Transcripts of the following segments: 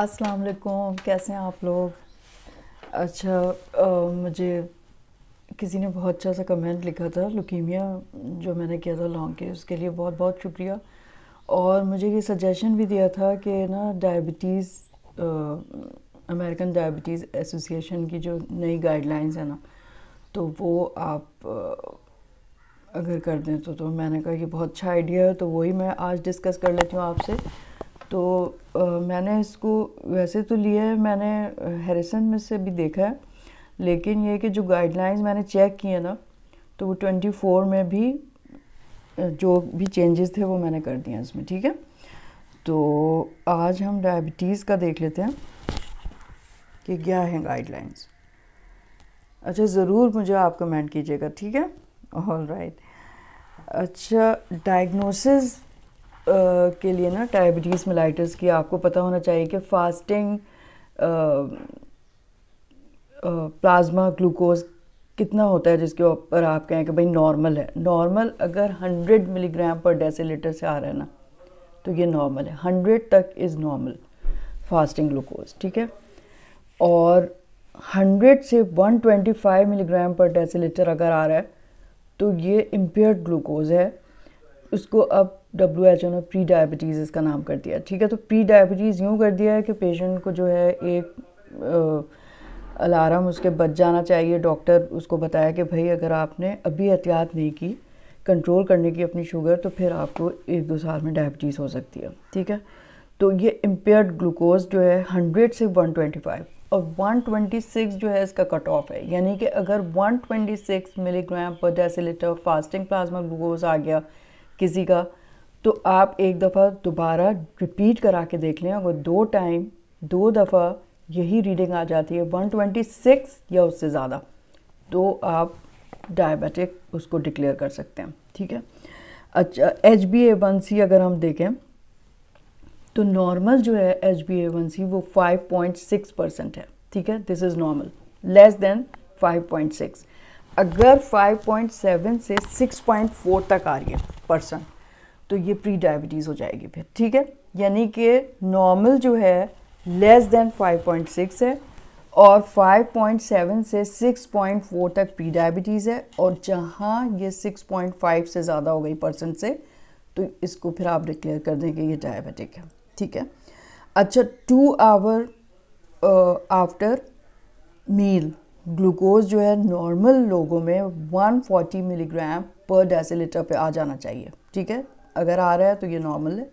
अस्सलाम वालेकुम कैसे हैं आप लोग? अच्छा अ, मुझे किसी ने बहुत अच्छा सा कमेंट लिखा था लुकीमिया जो मैंने किया था लॉन्ग के उसके लिए बहुत बहुत शुक्रिया। और मुझे ये सजेशन भी दिया था कि ना डायबिटीज़ अमेरिकन डायबिटीज़ एसोसिएशन की जो नई गाइडलाइंस है ना तो वो आप अगर कर दें तो तो मैंने कहा ये बहुत अच्छा आइडिया है तो वही मैं आज डिस्कस कर लेती हूँ आपसे। तो अ, मैंने इसको वैसे तो लिया है मैंने हैरिसन में से भी देखा है लेकिन ये कि जो गाइडलाइंस मैंने चेक किए ना तो वो ट्वेंटी फोर में भी जो भी चेंजेस थे वो मैंने कर दिए इसमें ठीक है? तो आज हम डायबिटीज़ का देख लेते हैं कि क्या है गाइडलाइंस अच्छा ज़रूर मुझे आप कमेंट कीजिएगा ठीक है? ऑल राइट अच्छा डायग्नोसिस के लिए ना डायबिटीज़ मिलाइटिस की आपको पता होना चाहिए कि फास्टिंग प्लाज्मा ग्लूकोज कितना होता है जिसके ऊपर आप कहें कि भाई नॉर्मल है। नॉर्मल अगर 100 मिलीग्राम पर डेसीलीटर से आ रहा है ना तो ये नॉर्मल है। 100 तक इज़ नॉर्मल फास्टिंग ग्लूकोज ठीक है? और 100 से 125 मिलीग्राम पर डेसीलीटर अगर आ रहा है तो ये इम्पेयर्ड ग्लूकोज है। उसको अब डब्ल्यू एच ओ ने प्री डायबिटीज़ इसका नाम कर दिया। ठीक है तो प्री डायबिटीज़ यूँ कर दिया है कि पेशेंट को जो है एक अलार्म उसके बच जाना चाहिए। डॉक्टर उसको बताया कि भाई, अगर आपने अभी एहतियात नहीं की कंट्रोल करने की अपनी शुगर तो फिर आपको एक दो साल में डायबिटीज़ हो सकती है। ठीक है तो ये इम्पेयर्ड ग्लूकोज जो है 100 से 125 और 126 जो है इसका कट ऑफ़ है। यानी कि अगर 126 मिलीग्राम पर डेसीलीटर फास्टिंग प्लाज्मा ग्लूकोज आ गया किसी का तो आप एक दफ़ा दोबारा रिपीट करा के देख लें, अगर दो टाइम दो दफ़ा यही रीडिंग आ जाती है 126 या उससे ज़्यादा तो आप डायबिटिक उसको डिक्लेयर कर सकते हैं, ठीक है? अच्छा H B A one C अगर हम देखें तो नॉर्मल जो है H B A one C वो 5.6 परसेंट है, ठीक है? This is normal less than 5.6 अगर 5.7 से 6.4 तक आ रही है परसेंट तो ये प्री डायबिटीज़ हो जाएगी फिर, ठीक है? यानी कि नॉर्मल जो है लेस देन 5.6 है और 5.7 से 6.4 तक प्री डायबिटीज़ है और जहाँ ये 6.5 से ज़्यादा हो गई परसेंट से तो इसको फिर आप डिक्लेयर कर दें कि ये डायबिटिक है, ठीक है? अच्छा two hour after meal glucose जो है नॉर्मल लोगों में 140 मिलीग्राम पर डेसीलीटर पे आ जाना चाहिए, ठीक है? अगर आ रहा है तो ये नॉर्मल है।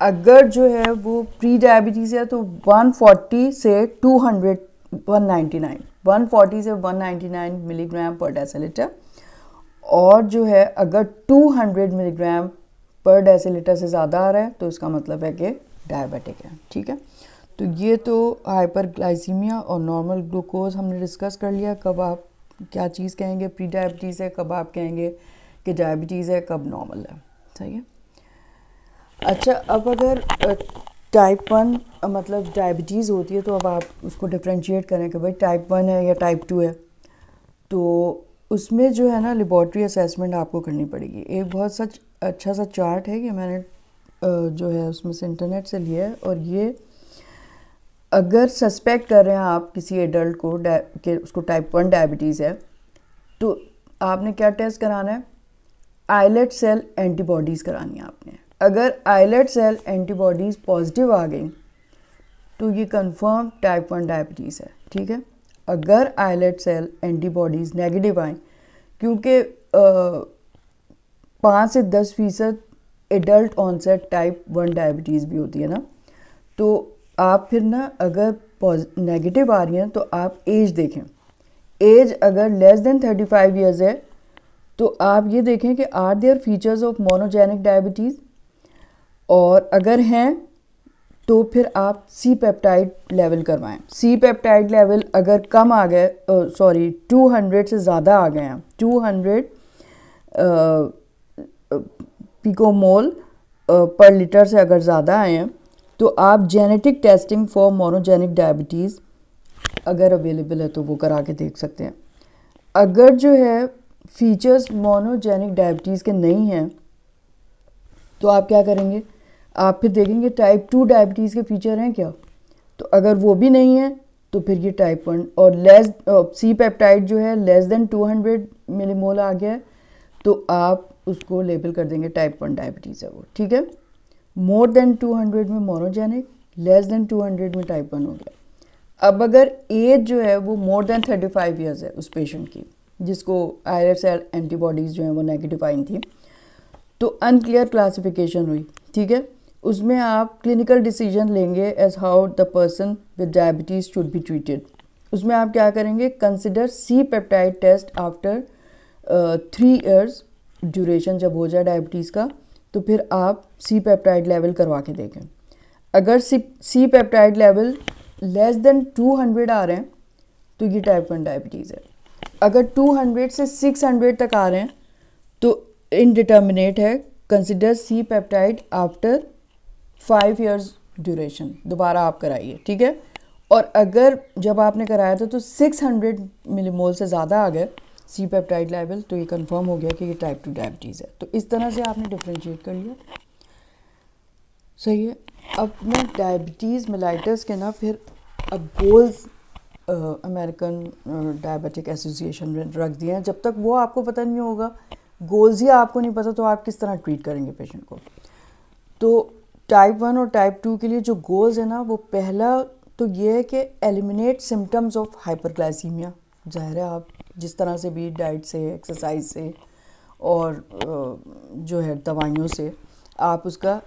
अगर जो है वो प्री डायबिटीज़ है तो 140 से 200 199 140 से 199 मिलीग्राम पर डेसीलीटर और जो है अगर 200 मिलीग्राम पर डेसीलीटर से ज़्यादा आ रहा है तो इसका मतलब है कि डायबिटिक है, ठीक है? तो ये तो हाइपरग्लाइसीमिया और नॉर्मल ग्लूकोज हमने डिस्कस कर लिया। कब आप क्या चीज़ कहेंगे? प्री डायबिटीज़ है, कब आप कहेंगे कि डायबिटीज़ है, कब नॉर्मल है। सही है। अच्छा अब अगर टाइप वन मतलब डायबिटीज़ होती है तो अब आप उसको डिफ्रेंशिएट करें कि भाई टाइप वन है या टाइप टू है। तो उसमें जो है ना लेबॉर्ट्री असेसमेंट आपको करनी पड़ेगी। एक बहुत सच अच्छा सा चार्ट है कि मैंने जो है उसमें से इंटरनेट से लिया है, और ये अगर सस्पेक्ट कर रहे हैं आप किसी एडल्ट को कि उसको टाइप वन डायबिटीज़ है तो आपने क्या टेस्ट कराना है? आइलेट सेल एंटीबॉडीज़ करानी है आपने अगर आइलेट सेल एंटीबॉडीज़ पॉजिटिव आ गई तो ये कंफर्म टाइप वन डायबिटीज़ है ठीक है अगर आइलेट सेल एंटीबॉडीज़ नेगेटिव आए क्योंकि पाँच से दस फ़ीसद adult onset type one diabetes भी होती है ना तो आप फिर ना अगर नेगेटिव आ रही हैं तो आप एज देखें। एज अगर less than thirty five years है तो आप ये देखें कि are there features of monogenic diabetes और अगर हैं तो फिर आप सी पेप्टाइड लेवल करवाएँ। सी पेप्टाइड लेवल अगर कम आ गए सॉरी 200 से ज़्यादा आ गए हैं। 200 पिकोमोल पर लीटर से अगर ज़्यादा आए हैं तो आप genetic testing for monogenic diabetes अगर अवेलेबल है तो वो करा के देख सकते हैं। अगर जो है फीचर्स मोनोजेनिक डायबिटीज़ के नहीं हैं तो आप क्या करेंगे? आप फिर देखेंगे टाइप टू डायबिटीज़ के फीचर हैं क्या? तो अगर वो भी नहीं है तो फिर ये टाइप वन और लेस सी पेप्टाइड जो है लेस देन 200 मिलीमोल आ गया है तो आप उसको लेबल कर देंगे टाइप वन डायबिटीज़ है वो, ठीक है? मोर देन 200 में मोनोजेनिक लेस देन 200 में टाइप वन हो गया। अब अगर एज जो है, वो मोर देन 35 फाइव ईयर्स है उस पेशेंट की जिसको सेल एंटीबॉडीज़ जो हैं वो नेगेटिव आई थी। तो अनक्लियर क्लासिफिकेशन हुई, ठीक है? उसमें आप क्लिनिकल डिसीज़न लेंगे as how the person with diabetes should be treated उसमें आप क्या करेंगे? Consider C peptide test after three years duration जब हो जाए डायबिटीज़ का तो फिर आप सी पेप्टाइड लेवल करवा के देखें। अगर C C peptide level less than 200 आ रहे हैं तो ये टाइप वन डायबिटीज़ है। अगर 200 से 600 तक आ रहे हैं तो इनडिटर्मिनेट है consider C peptide after five years duration दोबारा आप कराइए, ठीक है? और अगर जब आपने कराया था तो 600 मिलीमोल से ज़्यादा आ गए सी पेप्टाइड लेवल तो ये कंफर्म हो गया कि ये टाइप टू डायबिटीज़ है। तो इस तरह से आपने डिफ्रेंशिएट कर लिया। सही है? अब मैं डायबिटीज़ मिलाइटस के ना, फिर अब गोल्स अमेरिकन डायबिटिक एसोसिएशन में रख दिए हैं। जब तक वो आपको पता नहीं होगा गोल्स ही आपको नहीं पता तो आप किस तरह ट्रीट करेंगे पेशेंट को। तो टाइप वन और टाइप टू के लिए जो गोल्स है ना, वो पहला तो ये है कि एलिमिनेट सिम्टम्स ऑफ़ हाइपरग्लाइसीमिया ज़ाहिर है आप जिस तरह से भी डाइट से एक्सरसाइज से और जो है दवाइयों से, आप उसका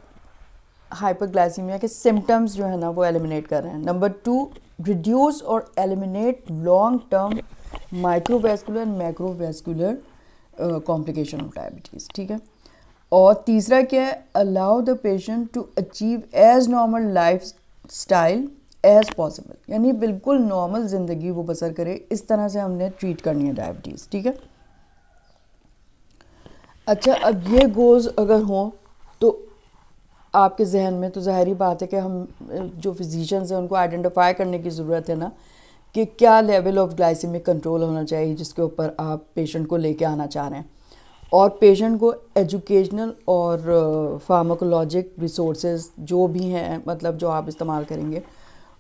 हाइपरग्लाइसीमिया के सिम्टम्स जो है ना, वो एलिमिनेट कर रहे हैं। नंबर टू रिड्यूस और eliminate long term microvascular and macrovascular complication of diabetes ठीक है? और तीसरा क्या है? Allow the patient to achieve as normal lifestyle as possible यानी बिल्कुल नॉर्मल ज़िंदगी वो बसर करे, इस तरह से हमने ट्रीट करनी है डायबिटीज़ ठीक है? अच्छा अब ये गोल्स अगर हों आपके जहन में तो ज़ाहरी बात है कि हम, जो फिजिशियंस हैं, उनको आइडेंटिफाई करने की ज़रूरत है ना, कि क्या लेवल ऑफ़ ग्लाइसेमिक कंट्रोल होना चाहिए जिसके ऊपर आप पेशेंट को लेके आना चाह रहे हैं। और पेशेंट को एजुकेशनल और फार्माकोलॉजिक रिसोर्सेज जो भी हैं मतलब जो आप इस्तेमाल करेंगे,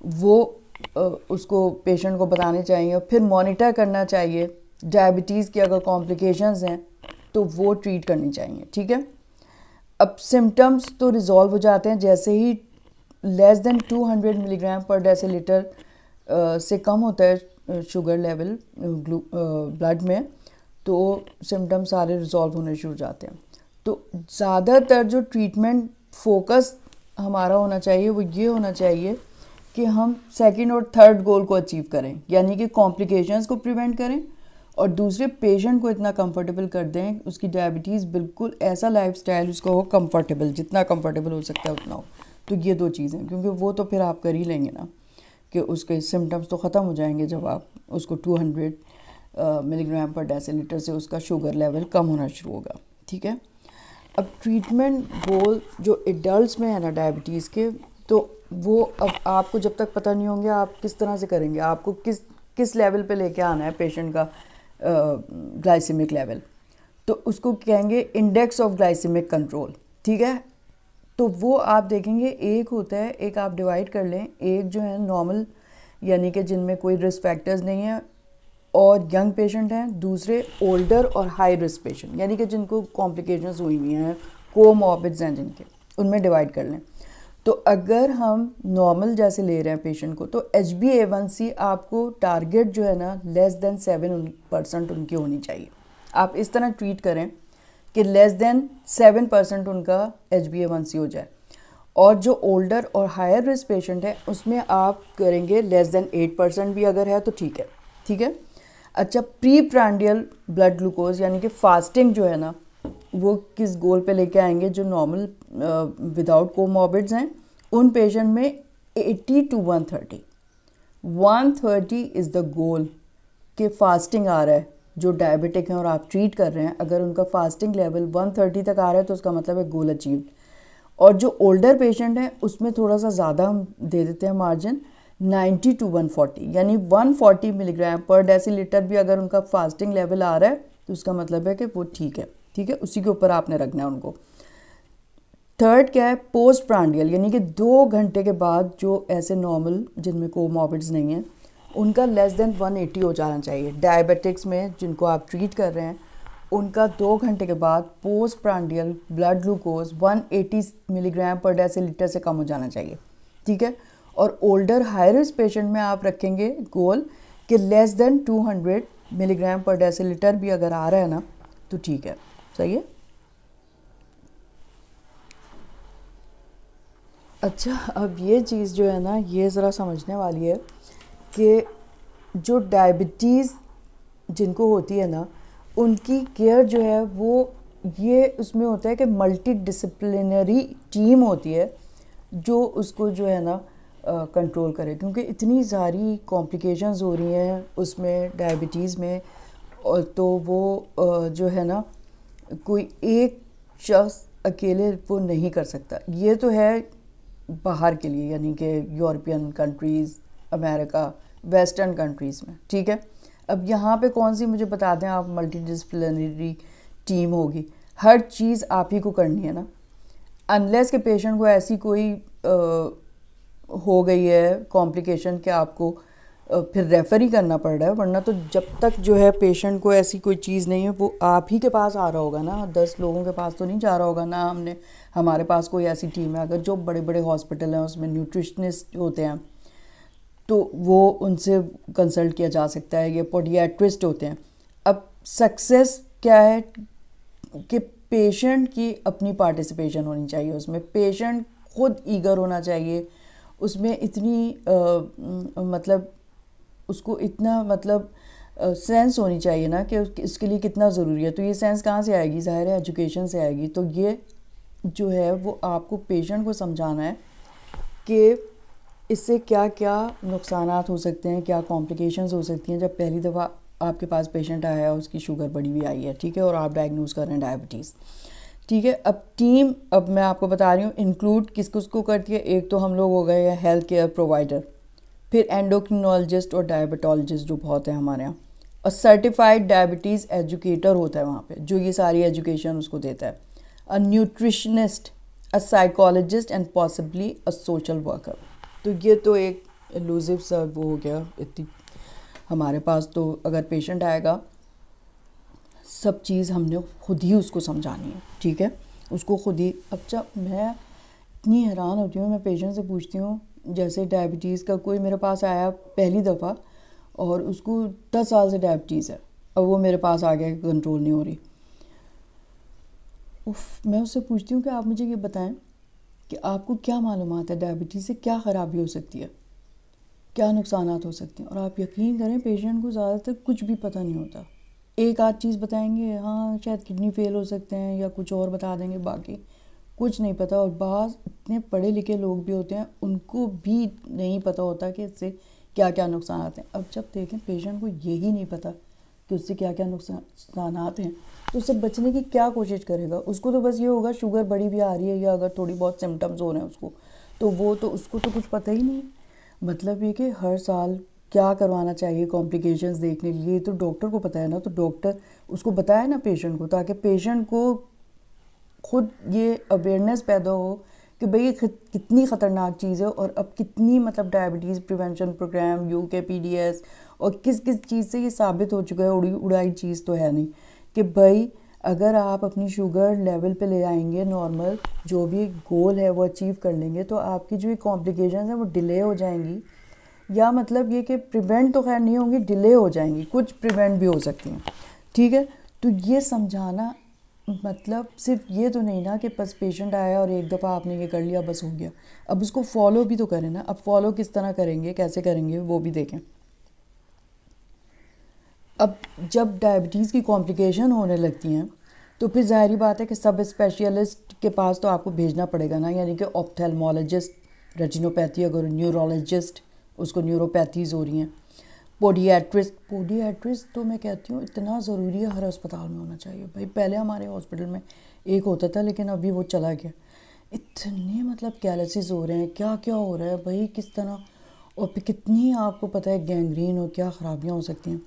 वो उसको पेशेंट को बताने चाहिए और फिर मॉनिटर करना चाहिए। डायबिटीज़ की अगर कॉम्प्लिकेशंस हैं तो वो ट्रीट करनी चाहिए, ठीक है? अब सिम्टम्स तो रिजॉल्व हो जाते हैं, जैसे ही लेस देन 200 मिलीग्राम पर डेसीलीटर से कम होता है शुगर लेवल ब्लड में तो सिम्टम्स सारे रिजॉल्व होने शुरू हो जाते हैं। तो ज़्यादातर जो ट्रीटमेंट फोकस हमारा होना चाहिए, वो ये होना चाहिए कि हम सेकंड और थर्ड गोल को अचीव करें, यानी कि कॉम्प्लिकेशंस को प्रिवेंट करें और दूसरे पेशेंट को इतना कंफर्टेबल कर दें, उसकी डायबिटीज़ बिल्कुल ऐसा लाइफ स्टाइल उसका हो कंफर्टेबल जितना कंफर्टेबल हो सकता है उतना हो। तो ये दो चीज़ें, क्योंकि वो तो फिर आप कर ही लेंगे ना, कि उसके सिम्टम्स तो ख़त्म हो जाएँगे जब आप उसको 200 मिलीग्राम पर डेसीलीटर से उसका शुगर लेवल कम होना शुरू होगा, ठीक है? अब ट्रीटमेंट गोल जो एडल्ट में है ना डायबिटीज़ के तो वो अब आपको जब तक पता नहीं होंगे आप किस तरह से करेंगे, आपको किस किस लेवल पे लेके आना है पेशेंट का ग्लाइसेमिक लेवल तो उसको कहेंगे? इंडेक्स ऑफ़ ग्लाइसेमिक कंट्रोल ठीक है? तो वो आप देखेंगे, एक होता है, एक आप डिवाइड कर लें, एक जो है नॉर्मल यानी कि जिनमें कोई रिस्क फैक्टर्स नहीं है, और यंग पेशेंट हैं, दूसरे ओल्डर और हाई रिस्क पेशेंट यानी कि जिनको कॉम्प्लिकेशंस हुई हुई हैं कोमॉर्बिड्स हैं जिनके, उनमें डिवाइड कर लें। तो अगर हम नॉर्मल जैसे ले रहे हैं पेशेंट को तो H B A one C आपको टारगेट जो है ना लेस देन सेवन परसेंट उनकी होनी चाहिए। आप इस तरह ट्रीट करें कि लेस देन सेवन परसेंट उनका H B A one C हो जाए। और जो ओल्डर और हायर रिस्क पेशेंट है, उसमें आप करेंगे लेस देन एट परसेंट भी अगर है तो ठीक है। ठीक है? अच्छा प्री प्रांडियल ब्लड ग्लूकोज यानी कि फास्टिंग जो है ना, वो किस गोल पे लेके आएँगे जो नॉर्मल विदाउट कोमॉर्बिड्स हैं? उन पेशेंट में 80 टू 130 130 इज़ द गोल कि फास्टिंग आ रहा है, जो डायबिटिक हैं और आप ट्रीट कर रहे हैं, अगर उनका फास्टिंग लेवल 130 तक आ रहा है तो उसका मतलब है गोल अचीव्ड और जो ओल्डर पेशेंट है, उसमें थोड़ा सा ज़्यादा हम दे देते हैं मार्जिन 90 टू 140 यानी 140 मिलीग्राम पर डेसीलीटर भी अगर उनका फास्टिंग लेवल आ रहा है तो उसका मतलब है कि वो ठीक है। ठीक है? उसी के ऊपर आपने रखना है उनको। थर्ड क्या है? पोस्ट प्रांडियल यानी कि दो घंटे के बाद जो ऐसे नॉर्मल जिनमें कोमॉर्बिड्स नहीं हैं, उनका लेस देन 180 हो जाना चाहिए। डायबिटिक्स में जिनको आप ट्रीट कर रहे हैं, उनका दो घंटे के बाद post prandial blood glucose 180 milligram पर डेसीलीटर से कम हो जाना चाहिए। ठीक है? और ओल्डर हाई रिस्क पेशेंट में आप रखेंगे गोल कि लेस देन 200 मिलीग्राम पर डेसीलीटर भी अगर आ रहा है ना तो ठीक है। सही है? अच्छा अब ये चीज़ जो है ना, ये ज़रा समझने वाली है कि जो डायबिटीज़ जिनको होती है ना, उनकी केयर जो है वो ये उसमें होता है कि मल्टी टीम होती है जो उसको जो है ना कंट्रोल करे। क्योंकि इतनी सारी कॉम्प्लिकेशंस हो रही हैं उसमें डायबिटीज़ में, और तो वो जो है ना, कोई एक शख्स अकेले वो नहीं कर सकता। ये तो है बाहर के लिए यानी कि European countries America western countries में ठीक है? अब यहाँ पे कौन सी मुझे बता दें आप मल्टी डिसिप्लिनरी टीम होगी। हर चीज़ आप ही को करनी है ना। अनलेस के पेशेंट को ऐसी कोई आ, हो गई है कॉम्प्लिकेशन कि आपको फिर रेफ़र ही करना पड़ रहा है वरना तो जब तक जो है पेशेंट को ऐसी कोई चीज़ नहीं है वो आप ही के पास आ रहा होगा ना। दस लोगों के पास तो नहीं जा रहा होगा ना हमने हमारे पास कोई ऐसी टीम है। अगर जो बड़े बड़े हॉस्पिटल हैं उसमें न्यूट्रिशनिस्ट होते हैं तो वो उनसे कंसल्ट किया जा सकता है ये पोडियाट्रिस्ट होते हैं। अब सक्सेस क्या है? कि पेशेंट की अपनी पार्टिसिपेशन होनी चाहिए उसमें। पेशेंट खुद ईगर होना चाहिए। उसमें इतनी आ, मतलब उसको इतना मतलब सेंस होनी चाहिए ना कि इसके लिए कितना ज़रूरी है। तो ये सेंस कहाँ से आएगी? ज़ाहिर है एजुकेशन से आएगी। तो ये जो है वो आपको पेशेंट को समझाना है कि इससे क्या क्या नुकसान हो सकते हैं, क्या कॉम्प्लिकेशंस हो सकती हैं। जब पहली दफ़ा आपके पास पेशेंट आया है, उसकी शुगर बड़ी हुई, आई है, ठीक है, और आप डायग्नोज कर रहे हैं डायबिटीज़ ठीक है, अब टीम अब मैं आपको बता रही हूँ इंक्लूड किस किस को करती है? एक तो हम लोग हो गए हैं हेल्थ केयर प्रोवाइडर फिर एंडोक्रिनोलॉजिस्ट और डायबिटोलॉजिस्ट जो बहुत है हमारे यहाँ और सर्टिफाइड डायबिटीज़ एजुकेटर होता है वहाँ पे, जो ये सारी एजुकेशन उसको देता है। A nutritionist a psychologist and possibly a social worker तो ये तो एक एलूजिव सा वो हो गया इतनी हमारे पास तो अगर पेशेंट आएगा, सब चीज़ हमने खुद ही उसको समझानी है, ठीक है? उसको खुद ही अच्छा मैं इतनी हैरान होती हूँ, मैं पेशेंट से पूछती हूँ जैसे डायबिटीज़ का कोई मेरे पास आया पहली दफ़ा और उसको दस साल से डायबिटीज़ है। अब वो मेरे पास आ गया कंट्रोल नहीं हो रही। उफ, मैं उससे पूछती हूँ कि आप मुझे ये बताएँ कि आपको क्या मालूम है डायबिटीज़ से क्या ख़राबी हो सकती है, क्या नुकसान हो सकते हैं? और आप यकीन करें पेशेंट को ज़्यादातर कुछ भी पता नहीं होता। एक आध चीज़ बताएँगे हाँ शायद किडनी फेल हो सकते हैं या कुछ और बता देंगे बाकी। कुछ नहीं पता और बाज़ इतने पढ़े लिखे लोग भी होते हैं, उनको भी नहीं पता होता कि इससे क्या क्या नुकसान आते हैं। अब जब देखें पेशेंट को यही नहीं पता कि उससे क्या क्या नुकसान आते हैं तो उससे बचने की क्या कोशिश करेगा? उसको तो बस ये होगा शुगर बड़ी भी आ रही है या अगर थोड़ी बहुत सिम्टम्स हो रहे हैं उसको तो वो तो उसको तो कुछ पता ही नहीं। मतलब ये कि हर साल क्या करवाना चाहिए कॉम्प्लिकेशंस देखने के लिए तो डॉक्टर को पता है ना तो डॉक्टर उसको बताया ना पेशेंट को, ताकि पेशेंट को खुद ये अवेयरनेस पैदा हो कि भाई ये कितनी ख़तरनाक चीज़ है और अब कितनी मतलब diabetes prevention program U K P D S और किस किस चीज़ से ये साबित हो चुका है, उड़ी, उड़ाई चीज़ तो है नहीं। कि भाई अगर आप अपनी शुगर लेवल पे ले आएँगे नॉर्मल जो भी गोल है वो अचीव कर लेंगे तो आपकी जो कॉम्प्लिकेशन है वो डिले हो जाएँगी। या मतलब ये कि प्रिवेंट तो खैर नहीं होंगी डिले हो जाएँगी, कुछ प्रिवेंट भी हो सकती हैं। ठीक है? तो ये समझाना मतलब सिर्फ़ ये तो नहीं ना कि बस पेशेंट आया और एक दफ़ा आपने ये कर लिया, बस हो गया। अब उसको फॉलो भी तो करें ना। अब फॉलो किस तरह करेंगे, कैसे करेंगे, वो भी देखें। अब जब डायबिटीज़ की कॉम्प्लिकेशन होने लगती हैं तो फिर ज़ाहरी बात है कि सब स्पेशलिस्ट के पास तो आपको भेजना पड़ेगा ना। यानी कि ऑप्थेलमोलॉजिस्ट रेजिनोपैथी अगर न्यूरोलॉजिस्ट उसको न्यूरोपैथीज़ हो रही हैं। पोडियाट्रिस्ट पोडियाट्रिस्ट तो मैं कहती हूँ, इतना ज़रूरी है हर अस्पताल में होना चाहिए। भाई, पहले हमारे हॉस्पिटल में एक होता था, लेकिन अभी वो चला गया। इतने मतलब कैलसिस हो रहे हैं क्या क्या हो रहा है? भाई, किस तरह? और फिर कितनी आपको पता है गैंग्रीन और क्या ख़राबियाँ हो सकती हैं?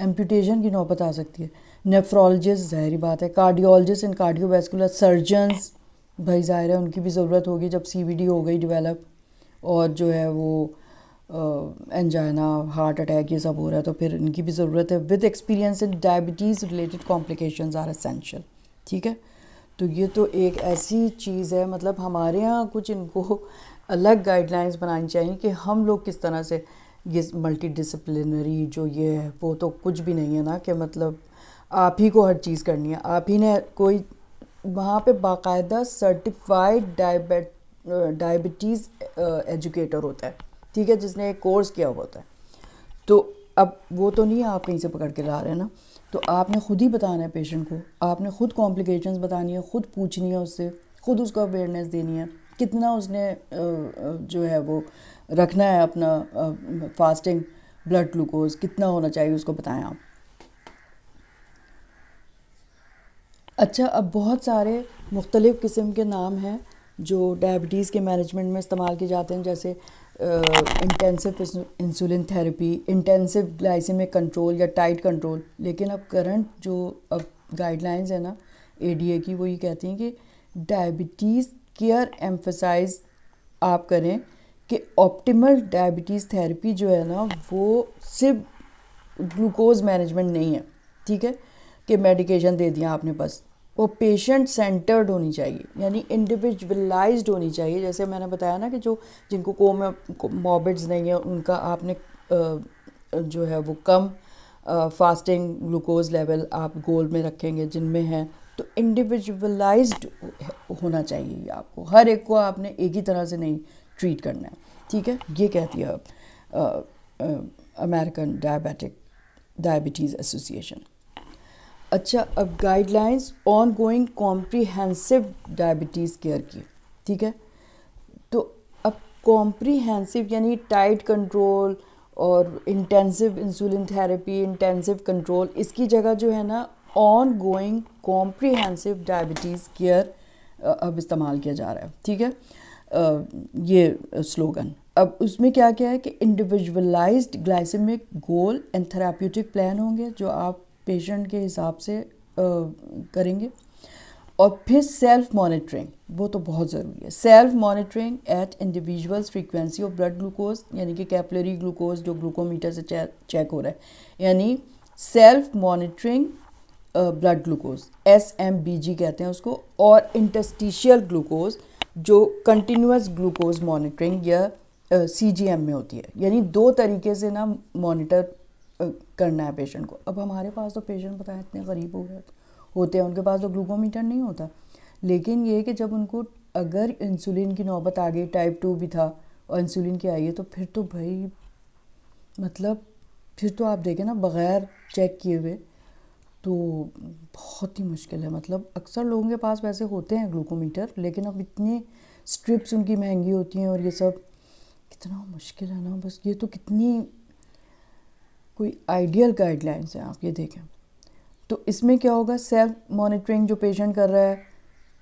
एम्पूटेशन की नौबत आ सकती है। नेफ्रोलॉजिस्ट जहरी बात है। कार्डियोलॉजिस्ट एंड कार्डियोवैस्कुलर सर्जन्स भाई, ज़ाहिर है, उनकी भी ज़रूरत होगी जब सीवीडी हो गई डिवेलप और जो है वो एंजाइना हार्ट अटैक ये सब हो रहा है तो फिर इनकी भी ज़रूरत है। With experience in diabetes related complication are essential ठीक है? तो ये तो एक ऐसी चीज़ है मतलब हमारे यहाँ कुछ इनको अलग गाइडलाइंस बनानी चाहिए कि हम लोग किस तरह से ये मल्टी डिसिप्लिनरी जो ये है, वो तो कुछ भी नहीं है ना कि मतलब आप ही को हर चीज़ करनी है। आप ही ने कोई वहाँ पे बाकायदा सर्टिफाइड डायबिट डायबिटीज़ एजुकेटर होता है। ठीक है, जिसने एक कोर्स किया हुआ होता है। तो अब वो तो नहीं आप कहीं से पकड़ के ला रहे हैं ना? तो आपने ख़ुद ही बताना है पेशेंट को। आपने ख़ुद कॉम्प्लिकेशंस बतानी है, ख़ुद पूछनी है उससे, ख़ुद उसको अवेयरनेस देनी है। कितना उसने जो है वो रखना है अपना फास्टिंग ब्लड ग्लूकोज कितना होना चाहिए उसको बताएँ आप। अच्छा अब बहुत सारे मुख्तलिफ़ किस्म के नाम हैं जो डायबिटीज़ के मैनेजमेंट में इस्तेमाल किए जाते हैं, जैसे intensive insulin therapy intensive glycaemic control या टाइट कंट्रोल लेकिन अब करंट जो अब गाइडलाइंस है ना एडीए की, वो ये कहती हैं कि डायबिटीज़ केयर एम्फोसाइज आप करें कि ऑप्टिमल डायबिटीज़ थेरेपी जो है ना, वो सिर्फ़ ग्लूकोज मैनेजमेंट नहीं है, ठीक है? कि मेडिकेशन दे दिया आपने बस। वो पेशेंट सेंटर्ड होनी चाहिए, यानी इंडिविजुअलाइज्ड होनी चाहिए। जैसे मैंने बताया ना कि जो जिनको को मॉबिड्स नहीं है, उनका आपने जो है वो कम फास्टिंग ग्लूकोज लेवल आप गोल में रखेंगे, जिनमें हैं तो इंडिविजुअलाइज्ड होना चाहिए आपको। हर एक को आपने एक ही तरह से नहीं ट्रीट करना है, ठीक है? ये कहती है अमेरिकन डायबिटिक डायबिटीज़ एसोसिएशन अच्छा अब guidelines ongoing comprehensive diabetes care की, ठीक है? तो अब कॉम्प्रीहेंसिव यानी टाइट कंट्रोल और intensive insulin therapy intensive control इसकी जगह जो है ना ongoing comprehensive diabetes care अब इस्तेमाल किया जा रहा है, ठीक है? ये स्लोगन अब उसमें क्या क्या है कि individualised glycaemic goal and therapeutic plan होंगे, जो आप पेशेंट के हिसाब से आ, करेंगे। और फिर सेल्फ मॉनिटरिंग वो तो बहुत ज़रूरी है। Self monitoring at individuals frequency of blood glucose यानी कि कैपलरी ग्लूकोज जो ग्लूकोमीटर से चेक हो रहा है। यानी self monitoring blood glucose S M B G कहते हैं उसको और इंटस्टिशियल ग्लूकोज जो कंटिन्यूस ग्लूकोज मॉनिटरिंग या सी जी एम में होती है। यानी दो तरीके से ना मॉनिटर करना है पेशेंट को। अब हमारे पास तो पेशेंट पता है इतने गरीब हो गए, होते हैं, उनके पास तो ग्लूकोमीटर नहीं होता। लेकिन ये कि जब उनको अगर इंसुलिन की नौबत आ गई टाइप टू भी था और इंसुलिन की आई है तो फिर तो भाई मतलब फिर तो आप देखें ना, बग़ैर चेक किए हुए तो बहुत ही मुश्किल है। मतलब अक्सर लोगों के पास वैसे होते हैं ग्लूकोमीटर लेकिन अब इतने स्ट्रिप्स उनकी महँगी होती हैं और ये सब, कितना मुश्किल है ना, बस ये तो कितनी कोई आइडियल गाइडलाइंस हैं, आप ये देखें। तो इसमें क्या होगा? सेल्फ मॉनिटरिंग जो पेशेंट कर रहा है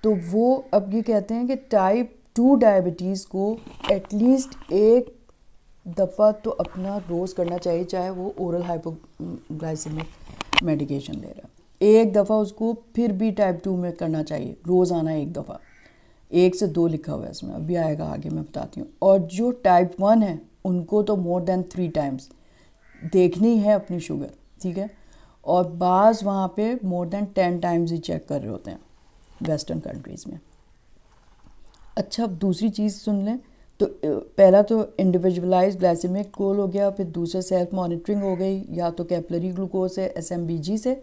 तो वो अब ये कहते हैं कि टाइप टू डायबिटीज़ को एटलीस्ट एक दफ़ा तो अपना रोज़ करना चाहिए, चाहे वो ओरल हाइपोग्लाइसेमिक मेडिकेशन ले रहा है। एक दफ़ा उसको फिर भी टाइप टू में करना चाहिए रोज़ आना एक दफ़ा। एक से दो लिखा हुआ है इसमें, अभी आएगा आगे मैं बताती हूँ। और जो टाइप वन है, उनको तो मोर देन थ्री टाइम्स देखनी है अपनी शुगर ठीक है? और बाज़ वहाँ पे मोर देन टेन टाइम्स ही चेक कर रहे होते हैं वेस्टर्न कंट्रीज़ में। अच्छा अब दूसरी चीज़ सुन लें तो पहला तो इंडिविजुअलाइज ग्लाइसेमिक गोल हो गया, फिर दूसरा सेल्फ मॉनिटरिंग हो गई, या तो कैपलरी ग्लूकोज से एस से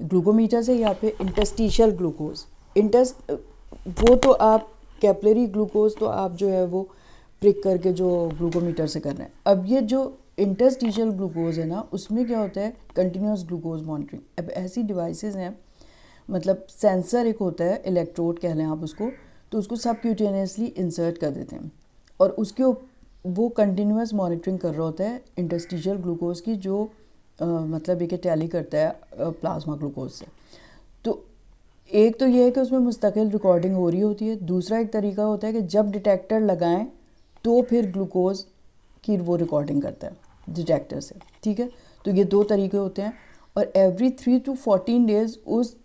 ग्लूकोमीटर से, या फिर इंटस्टिशियल ग्लूकोज इंटस वो तो आप कैपलरी ग्लूकोज तो आप जो है वो प्रिक करके जो ग्लूकोमीटर से कर रहे हैं। अब ये जो इंटरस्टिशियल ग्लूकोज है ना उसमें क्या होता है? कंटिन्यूस ग्लूकोज मॉनिटरिंग अब ऐसी डिवाइसेस हैं मतलब सेंसर एक होता है इलेक्ट्रोड कह लें आप उसको तो उसको सब क्यूटेनियसली इंसर्ट कर देते हैं। और उसके वो कंटिन्यूस मॉनिटरिंग कर रहा होता है इंटरस्टिशियल ग्लूकोज की जो आ, मतलब एक टैली करता है प्लाज्मा ग्लूकोज से। तो एक तो ये है कि उसमें मुस्तकिल रिकॉर्डिंग हो रही होती है। दूसरा एक तरीका होता है कि जब डिटेक्टर लगाएँ तो फिर ग्लूकोज की वो रिकॉर्डिंग करता है डिटेक्टर से, ठीक है? तो ये दो तरीके होते हैं और every three to fourteen days उस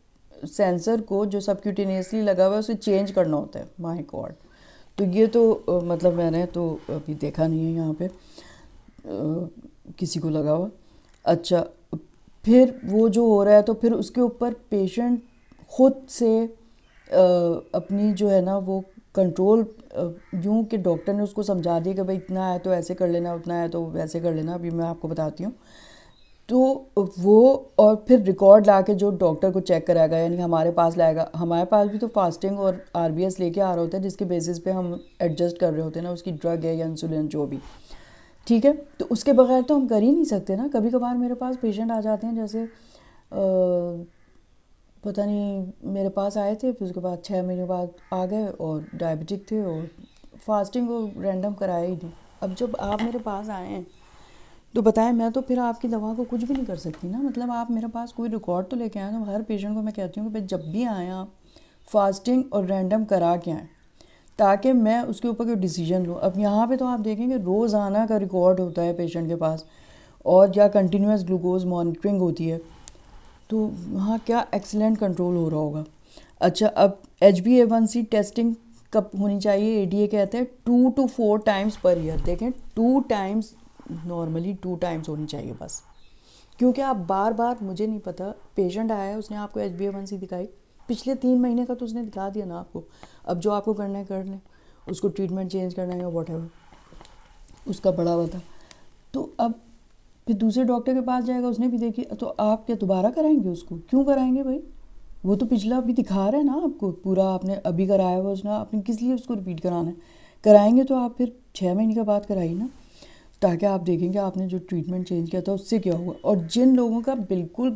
सेंसर को जो सबक्यूटेनियसली लगा हुआ है, उसे चेंज करना होता है। माई गॉड तो ये तो मतलब मैंने तो अभी देखा नहीं है यहाँ पे। किसी को लगा हुआ। अच्छा फिर वो जो हो रहा है तो फिर उसके ऊपर पेशेंट खुद से अपनी जो है ना, वो कंट्रोल यूँ कि डॉक्टर ने उसको समझा दिया कि भाई इतना है तो ऐसे कर लेना उतना है तो वैसे कर लेना अभी मैं आपको बताती हूँ। तो वो और फिर रिकॉर्ड ला के जो डॉक्टर को चेक कराएगा यानी हमारे पास लाएगा हमारे पास भी तो फास्टिंग और आर बी एस लेके आ रहा होता है जिसके बेसिस पे हम एडजस्ट कर रहे होते हैं ना उसकी ड्रग है या इंसुलिन जो भी। ठीक है? तो उसके बगैर तो हम कर ही नहीं सकते ना। कभी कभार मेरे पास पेशेंट आ जाते हैं जैसे आ, पता नहीं, मेरे पास आए थे, फिर उसके बाद छः महीने बाद आ गए और डायबिटिक थे और फास्टिंग को रैंडम कराया ही नहीं। अब जब आप मेरे पास आए हैं तो बताएँ, मैं तो फिर आपकी दवा को कुछ भी नहीं कर सकती ना। मतलब आप मेरे पास कोई रिकॉर्ड तो लेके आए तो हर पेशेंट को मैं कहती हूँ कि भाई जब भी आए आप फास्टिंग और रैंडम करा के आएँ, ताकि मैं उसके ऊपर कोई डिसीज़न लूँ। अब यहाँ पे तो आप देखेंगे, रोज़ाना का रिकॉर्ड होता है पेशेंट के पास और या कंटिन्यूस ग्लूकोज मॉनिटरिंग होती है। तो वहाँ क्या एक्सीलेंट कंट्रोल हो रहा होगा। अच्छा अब H B A one C testing कब होनी चाहिए? ए डी ए कहते हैं two to four times per year देखें two times normally two times होनी चाहिए बस। क्योंकि आप बार बार मुझे नहीं पता पेशेंट आया है, उसने आपको H B A one C दिखाई। पिछले तीन महीने का तो उसने दिखा दिया ना आपको। अब जो आपको करना है, कर लें। उसको ट्रीटमेंट चेंज करना है या वॉट उसका बड़ा हुआ था। तो अब फिर दूसरे डॉक्टर के पास जाएगा, उसने भी देखी तो आप क्या दोबारा कराएँगे उसको? क्यों कराएँगे भाई? वो तो पिछला अभी दिखा रहे हैं ना आपको, पूरा आपने अभी कराया हुआ उसने, आपने किस लिए उसको रिपीट कराना है? कराएँगे तो आप फिर छः महीने के बाद कराइए ना, ताकि आप देखेंगे आपने जो ट्रीटमेंट चेंज किया था, उससे क्या हुआ? और जिन लोगों का बिल्कुल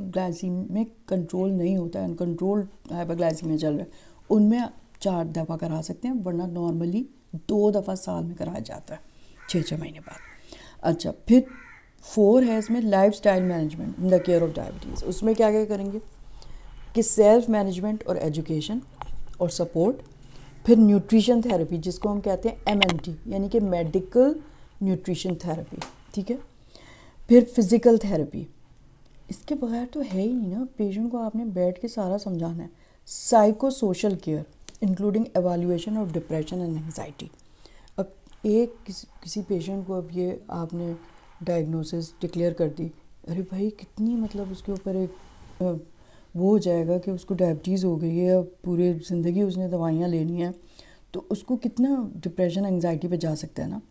में कंट्रोल नहीं होता है अनकंट्रोल में चल रहा है, उनमें चार दफ़ा करा सकते हैं, वरना नॉर्मली दो दफ़ा साल में कराया जाता है छः छः महीने बाद। अच्छा फिर फोर है इसमें lifestyle management in the care of diabetes उसमें क्या क्या करेंगे? कि सेल्फ मैनेजमेंट और एजुकेशन और सपोर्ट फिर न्यूट्रिशन थेरेपी जिसको हम कहते हैं एम यानी कि मेडिकल न्यूट्रिशन थेरेपी ठीक है? फिर फ़िज़िकल थेरेपी इसके बगैर तो है ही नहीं ना। पेशेंट को आपने बैठ के सारा समझाना है। Psychosocial care including evaluation of depression and anxiety अब एक किसी किसी पेशेंट को अब ये आपने डायग्नोसिस डिक्लेयर कर दी। अरे भाई, कितनी मतलब उसके ऊपर एक वो हो जाएगा कि उसको डायबिटीज़ हो गई है पूरे ज़िंदगी उसने दवाइयाँ लेनी है। तो उसको कितना डिप्रेशन एंगजाइटी पे जा सकता है ना?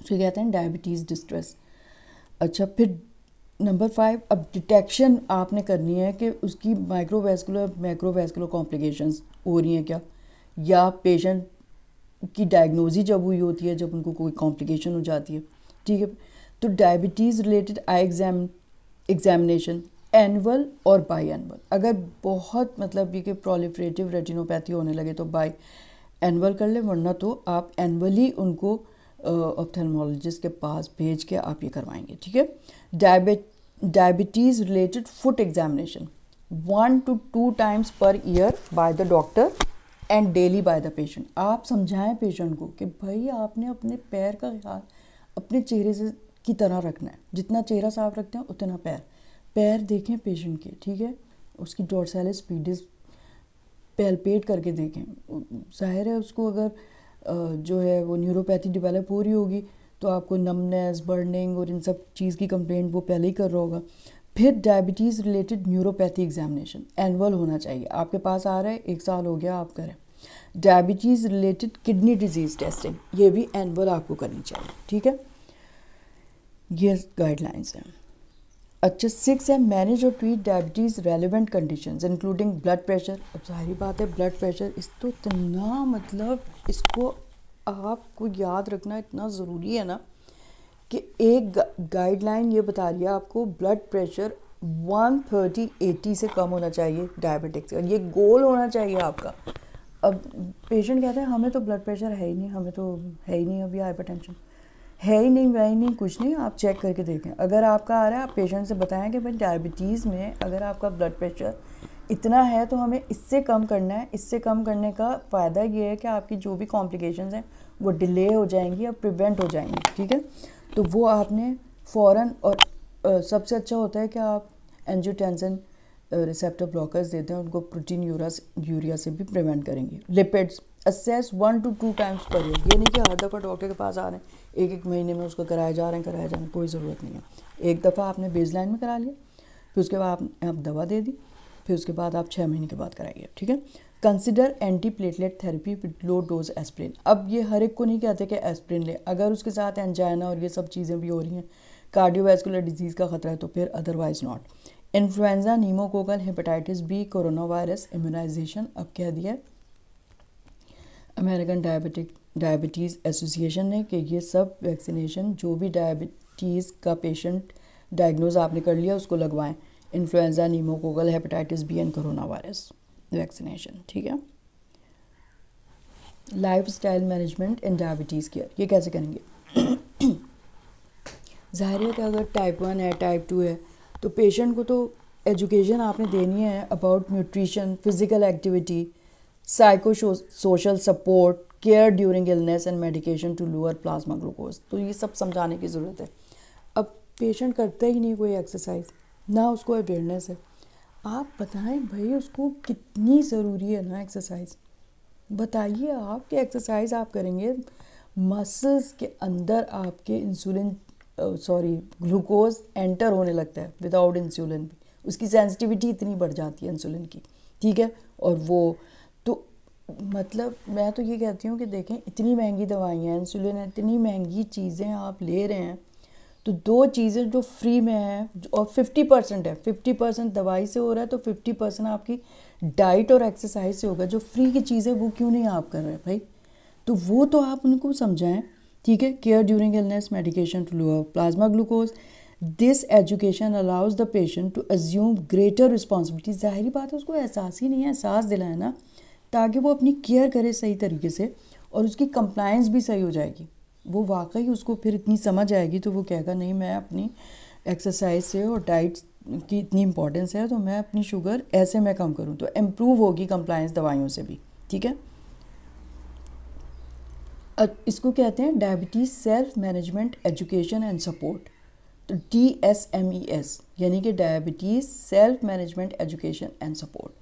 उसे कहते हैं डायबिटीज़ डिस्ट्रेस अच्छा फिर नंबर फाइव अब डिटेक्शन आपने करनी है कि उसकी माइक्रोवेस्कुलर मैक्रोवेस्कुलर कॉम्प्लिकेशंस हो रही हैं क्या? या पेशेंट की डायग्नोजी जब हुई होती है, जब उनको कोई कॉम्प्लिकेशन हो जाती है। ठीक है? तो diabetes related eye exam examination annual और बाई एनुअल अगर बहुत मतलब ये कि प्रोलिफ्रेटिव रेटिनोपैथी होने लगे तो बाई एनुअल कर ले, वरना तो आप एनुअली उनको ऑप्थेलमोलॉजिस्ट के पास भेज के आप ये करवाएँगे, ठीक है? Diabet diabetes related foot examination one to two times per year by the doctor and daily by the patient आप समझाएँ पेशेंट को कि भाई आपने अपने पैर का ख्याल अपने चेहरे से की तरह रखना है। जितना चेहरा साफ़ रखते हैं, उतना पैर। पैर देखें पेशेंट के, ठीक है? उसकी डोरसेलिस पीडिस पेलपेट करके देखें। ज़ाहिर है उसको अगर जो है वो न्यूरोपैथी डिवेलप हो रही होगी तो आपको नमनेस बर्निंग और इन सब चीज़ की कंप्लेंट वो पहले ही कर रहा होगा। फिर diabetes related neuropathy examination annual होना चाहिए। आपके पास आ रहा है, एक साल हो गया आप करें। Diabetes related kidney disease testing, ये भी एनअल आपको करनी चाहिए, ठीक है? ये गाइडलाइंस हैं। अच्छा सिक्स है मैनेज और treat diabetes relevant conditions including blood pressure अब सारी बात है ब्लड प्रेशर इस तो इतना मतलब इसको आपको याद रखना इतना ज़रूरी है ना, कि एक गाइडलाइन ये बता रही है आपको ब्लड प्रेशर 130 80 से कम होना चाहिए डायबिटिक्स का। ये गोल होना चाहिए आपका। अब पेशेंट कहते हैं, हमें तो ब्लड प्रेशर है ही नहीं, हमें तो है ही नहीं अभी हाइपरटेंशन है ही नहीं वही नहीं, कुछ नहीं, आप चेक करके देखें। अगर आपका आ रहा है, आप पेशेंट से बताएँ कि भाई डायबिटीज़ में अगर आपका ब्लड प्रेशर इतना है तो हमें इससे कम करना है। इससे कम करने का फ़ायदा ये है कि आपकी जो भी कॉम्प्लिकेशंस हैं, वो डिले हो जाएँगी या प्रिवेंट हो जाएँगी, ठीक है? तो वो आपने फ़ौर और सबसे अच्छा होता है कि आप एंजियोटेंसन रिसेप्टर ब्लॉकर्स देते हैं उनको प्रोटीन यूरा यूरिया से भी प्रिवेंट करेंगे। Lipids assess one to two times per year ये नहीं कि हर दफ़ा डॉक्टर के पास आ रहे हैं एक एक महीने में उसको कराए जा रहे हैं कराए जा रहे हैं कोई ज़रूरत नहीं है। एक दफ़ा आपने बेस लाइन में करा लिया फिर उसके बाद आप, आप दवा दे दी फिर उसके बाद आप छः महीने के बाद कराइए ठीक है? Consider antiplatelet therapy with low dose aspirin अब ये हर एक को नहीं कहते कि एस्प्रिन ले। अगर उसके साथ एंजाइना और ये सब चीज़ें भी हो रही हैं कार्डियोवैस्कुलर डिज़ीज़ का खतरा है तो फिर otherwise not influenza, pneumococcal hepatitis, B corona virus immunisation, अब कह दिया है। अमेरिकन डायबिटिक, डायबिटीज़ एसोसिएशन ने कि ये सब वैक्सीनेशन, जो भी डायबिटीज़ का पेशेंट डायग्नोज आपने कर लिया, उसको लगवाएँ। Influenza, pneumococcal hepatitis, B and corona virus vaccination, ठीक है? Lifestyle management in diabetes care, ये कैसे करेंगे? ज़ाहिर है कि अगर टाइप वन है, टाइप टू है तो पेशेंट को तो एजुकेशन आपने देनी है about nutrition physical activity psychosocial support care during illness and medication to lower plasma glucose तो ये सब समझाने की ज़रूरत है। अब पेशेंट करता ही नहीं कोई एक्सरसाइज ना उसको अवेयरनेस है। आप बताएँ भाई, उसको कितनी ज़रूरी है ना एक्सरसाइज बताइए आप कि एक्सरसाइज आप करेंगे मसल्स के अंदर आपके इंसुलिन सॉरी ग्लूकोज एंटर होने लगता है विदाउट इंसुलिन भी। उसकी सेंसिटिविटी इतनी बढ़ जाती है इंसुलिन की, ठीक है? और वो तो मतलब मैं तो ये कहती हूँ कि देखें, इतनी महँगी दवाइयाँ इंसुलिन इतनी महँगी चीज़ें आप ले रहे हैं तो दो चीज़ें जो फ्री में हैं, और फिफ्टी परसेंट है फिफ्टी परसेंट दवाई से हो रहा है तो फिफ्टी परसेंट आपकी डाइट और एक्सरसाइज से होगा, जो फ्री की चीज़ें, वो क्यों नहीं आप कर रहे भाई? तो वो तो आप उनको समझाएँ। ठीक है care during illness medication to lower plasma glucose this education allows the patient to assume greater responsibility ज़ाहरी बात है, उसको एहसास ही नहीं है, एहसास दिलाए ना, ताकि वो अपनी केयर करे सही तरीके से और उसकी कंप्लाइंस भी सही हो जाएगी। वो वाकई उसको फिर इतनी समझ आएगी तो वो कहेगा, नहीं, मैं अपनी एक्सरसाइज से और डाइट की इतनी इंपॉर्टेंस है तो मैं अपनी शुगर ऐसे मैं कम करूँ। तो इम्प्रूव होगी कंप्लाइंस दवाइयों से भी, ठीक है? इसको कहते हैं diabetes self management education and support तो D S M E S यानी कि diabetes self management education and support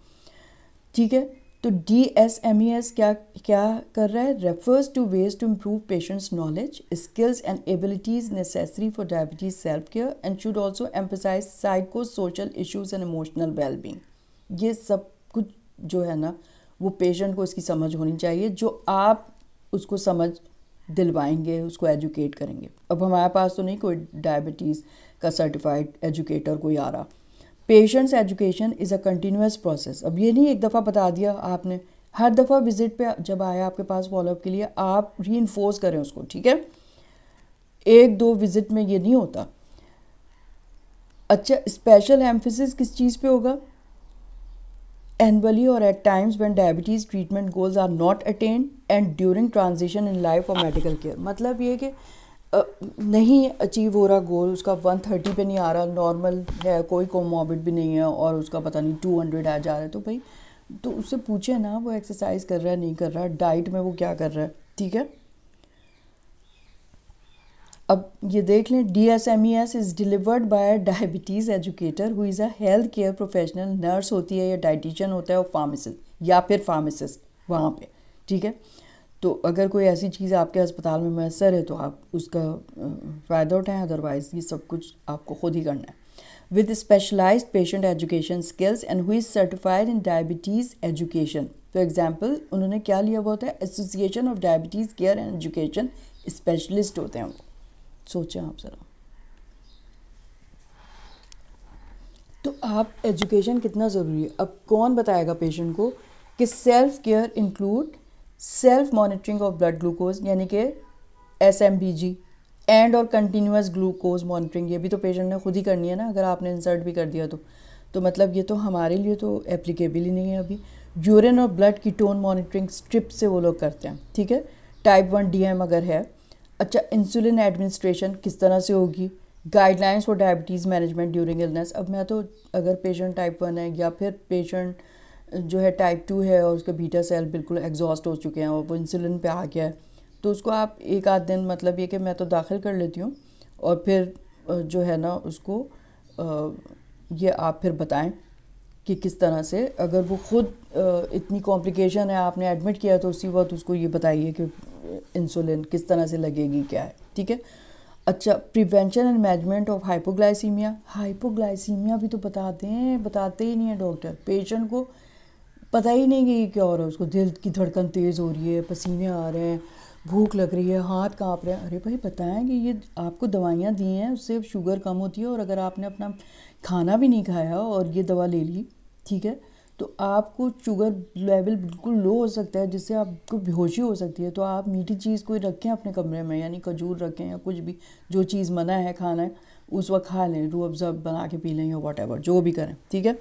ठीक है? तो D S M E S क्या क्या कर रहा है? Refers to ways to improve patients' knowledge skills and abilities necessary for diabetes self care and should also emphasise psychosocial issues and emotional wellbeing ये सब कुछ जो है ना, वो पेशेंट को इसकी समझ होनी चाहिए, जो आप उसको समझ दिलवाएँगे, उसको एजुकेट करेंगे। अब हमारे पास तो नहीं कोई डायबिटीज़ का सर्टिफाइड एजुकेटर कोई आ रहा। Patients education is a continuous process अब ये नहीं एक दफ़ा बता दिया आपने। हर दफ़ा विज़िट पे जब आया आपके पास फॉलोअप के लिए, आप री करें उसको, ठीक है? एक दो विज़िट में ये नहीं होता। अच्छा स्पेशल एम्फोसिस किस चीज़ पे होगा? एनअली और at times when diabetes treatment goals are not attained and during transition in life और मेडिकल केयर मतलब ये कि नहीं अचीव हो रहा गोल उसका वन थर्टी पे नहीं आ रहा नॉर्मल है, कोई कोमोबिड भी नहीं है और उसका पता नहीं टू हंड्रेड आ जा रहा है तो भाई तो उससे पूछे ना, वो एक्सरसाइज कर रहा है, नहीं कर रहा डाइट में वो क्या कर रहा है, ठीक है? अब ये देख लें D S M E S is delivered by diabetes educator who is a health care professional nurse होती है या डाइटिशियन होता है और फार्मासिस्ट या फिर फार्मासिस्ट वहाँ पे, ठीक है? तो अगर कोई ऐसी चीज़ आपके अस्पताल में मैसर है तो आप उसका फ़ायदा उठाएँ अदरवाइज़ ये सब कुछ आपको खुद ही करना है। With specialised patient education skills and who certified in diabetes education for example उन्होंने क्या लिया हुआ होता है? Association of diabetes care and education specialist होते हैं वो सोचें आप ज़रा। तो आप एजुकेशन कितना ज़रूरी है? अब कौन बताएगा पेशेंट को कि self care include self monitoring of blood glucose यानी कि S M B G and और कंटिन्यूस ग्लूकोज मॉनिटरिंग ये भी तो पेशेंट ने खुद ही करनी है ना, अगर आपने इंसर्ट भी कर दिया तो। तो मतलब ये तो हमारे लिए तो एप्लीकेबल ही नहीं है अभी। यूरिन और ब्लड की टोन मॉनिटरिंग स्ट्रिप से वो लोग करते हैं, ठीक है? टाइप वन डी अगर है अच्छा इंसुलिन एडमिनिस्ट्रेशन किस तरह से होगी? Guidelines for diabetes management during illness अब मैं तो अगर पेशेंट टाइप वन है या फिर पेशेंट जो है टाइप टू है और उसका बीटा सेल बिल्कुल एग्जॉस्ट हो चुके हैं और वो इंसुलिन पे आ गया है तो उसको आप एक आध दिन मतलब ये कि मैं तो दाखिल कर लेती हूँ और फिर जो है ना उसको ये आप फिर बताएँ। कि किस तरह से, अगर वो खुद इतनी कॉम्प्लिकेशन है, आपने एडमिट किया तो उसी वक्त उसको ये बताइए कि इंसुलिन किस तरह से लगेगी, क्या है, ठीक है? अच्छा prevention and management of hypoglycaemia hypoglycaemia भी तो बताते हैं, बताते ही नहीं है डॉक्टर पेशेंट को पता ही नहीं कि क्या हो रहा है, उसको दिल की धड़कन तेज़ हो रही है, पसीने आ रहे हैं, भूख लग रही है, हाथ काँप रहे हैं। अरे भाई, बताएँ कि ये आपको दवाइयाँ दी हैं, उससे शुगर कम होती है और अगर आपने अपना खाना भी नहीं खाया और ये दवा ले ली, ठीक है? तो आपको शुगर लेवल बिल्कुल लो हो सकता है, जिससे आपको बेहोशी हो सकती है। तो आप मीठी चीज़ कोई रखें अपने कमरे में, यानी खजूर रखें या कुछ भी, जो चीज़ मना है खाना है, उस वक्त खा लें रू अफ़ज़ा बना के पी लें या वट जो भी करें, ठीक है?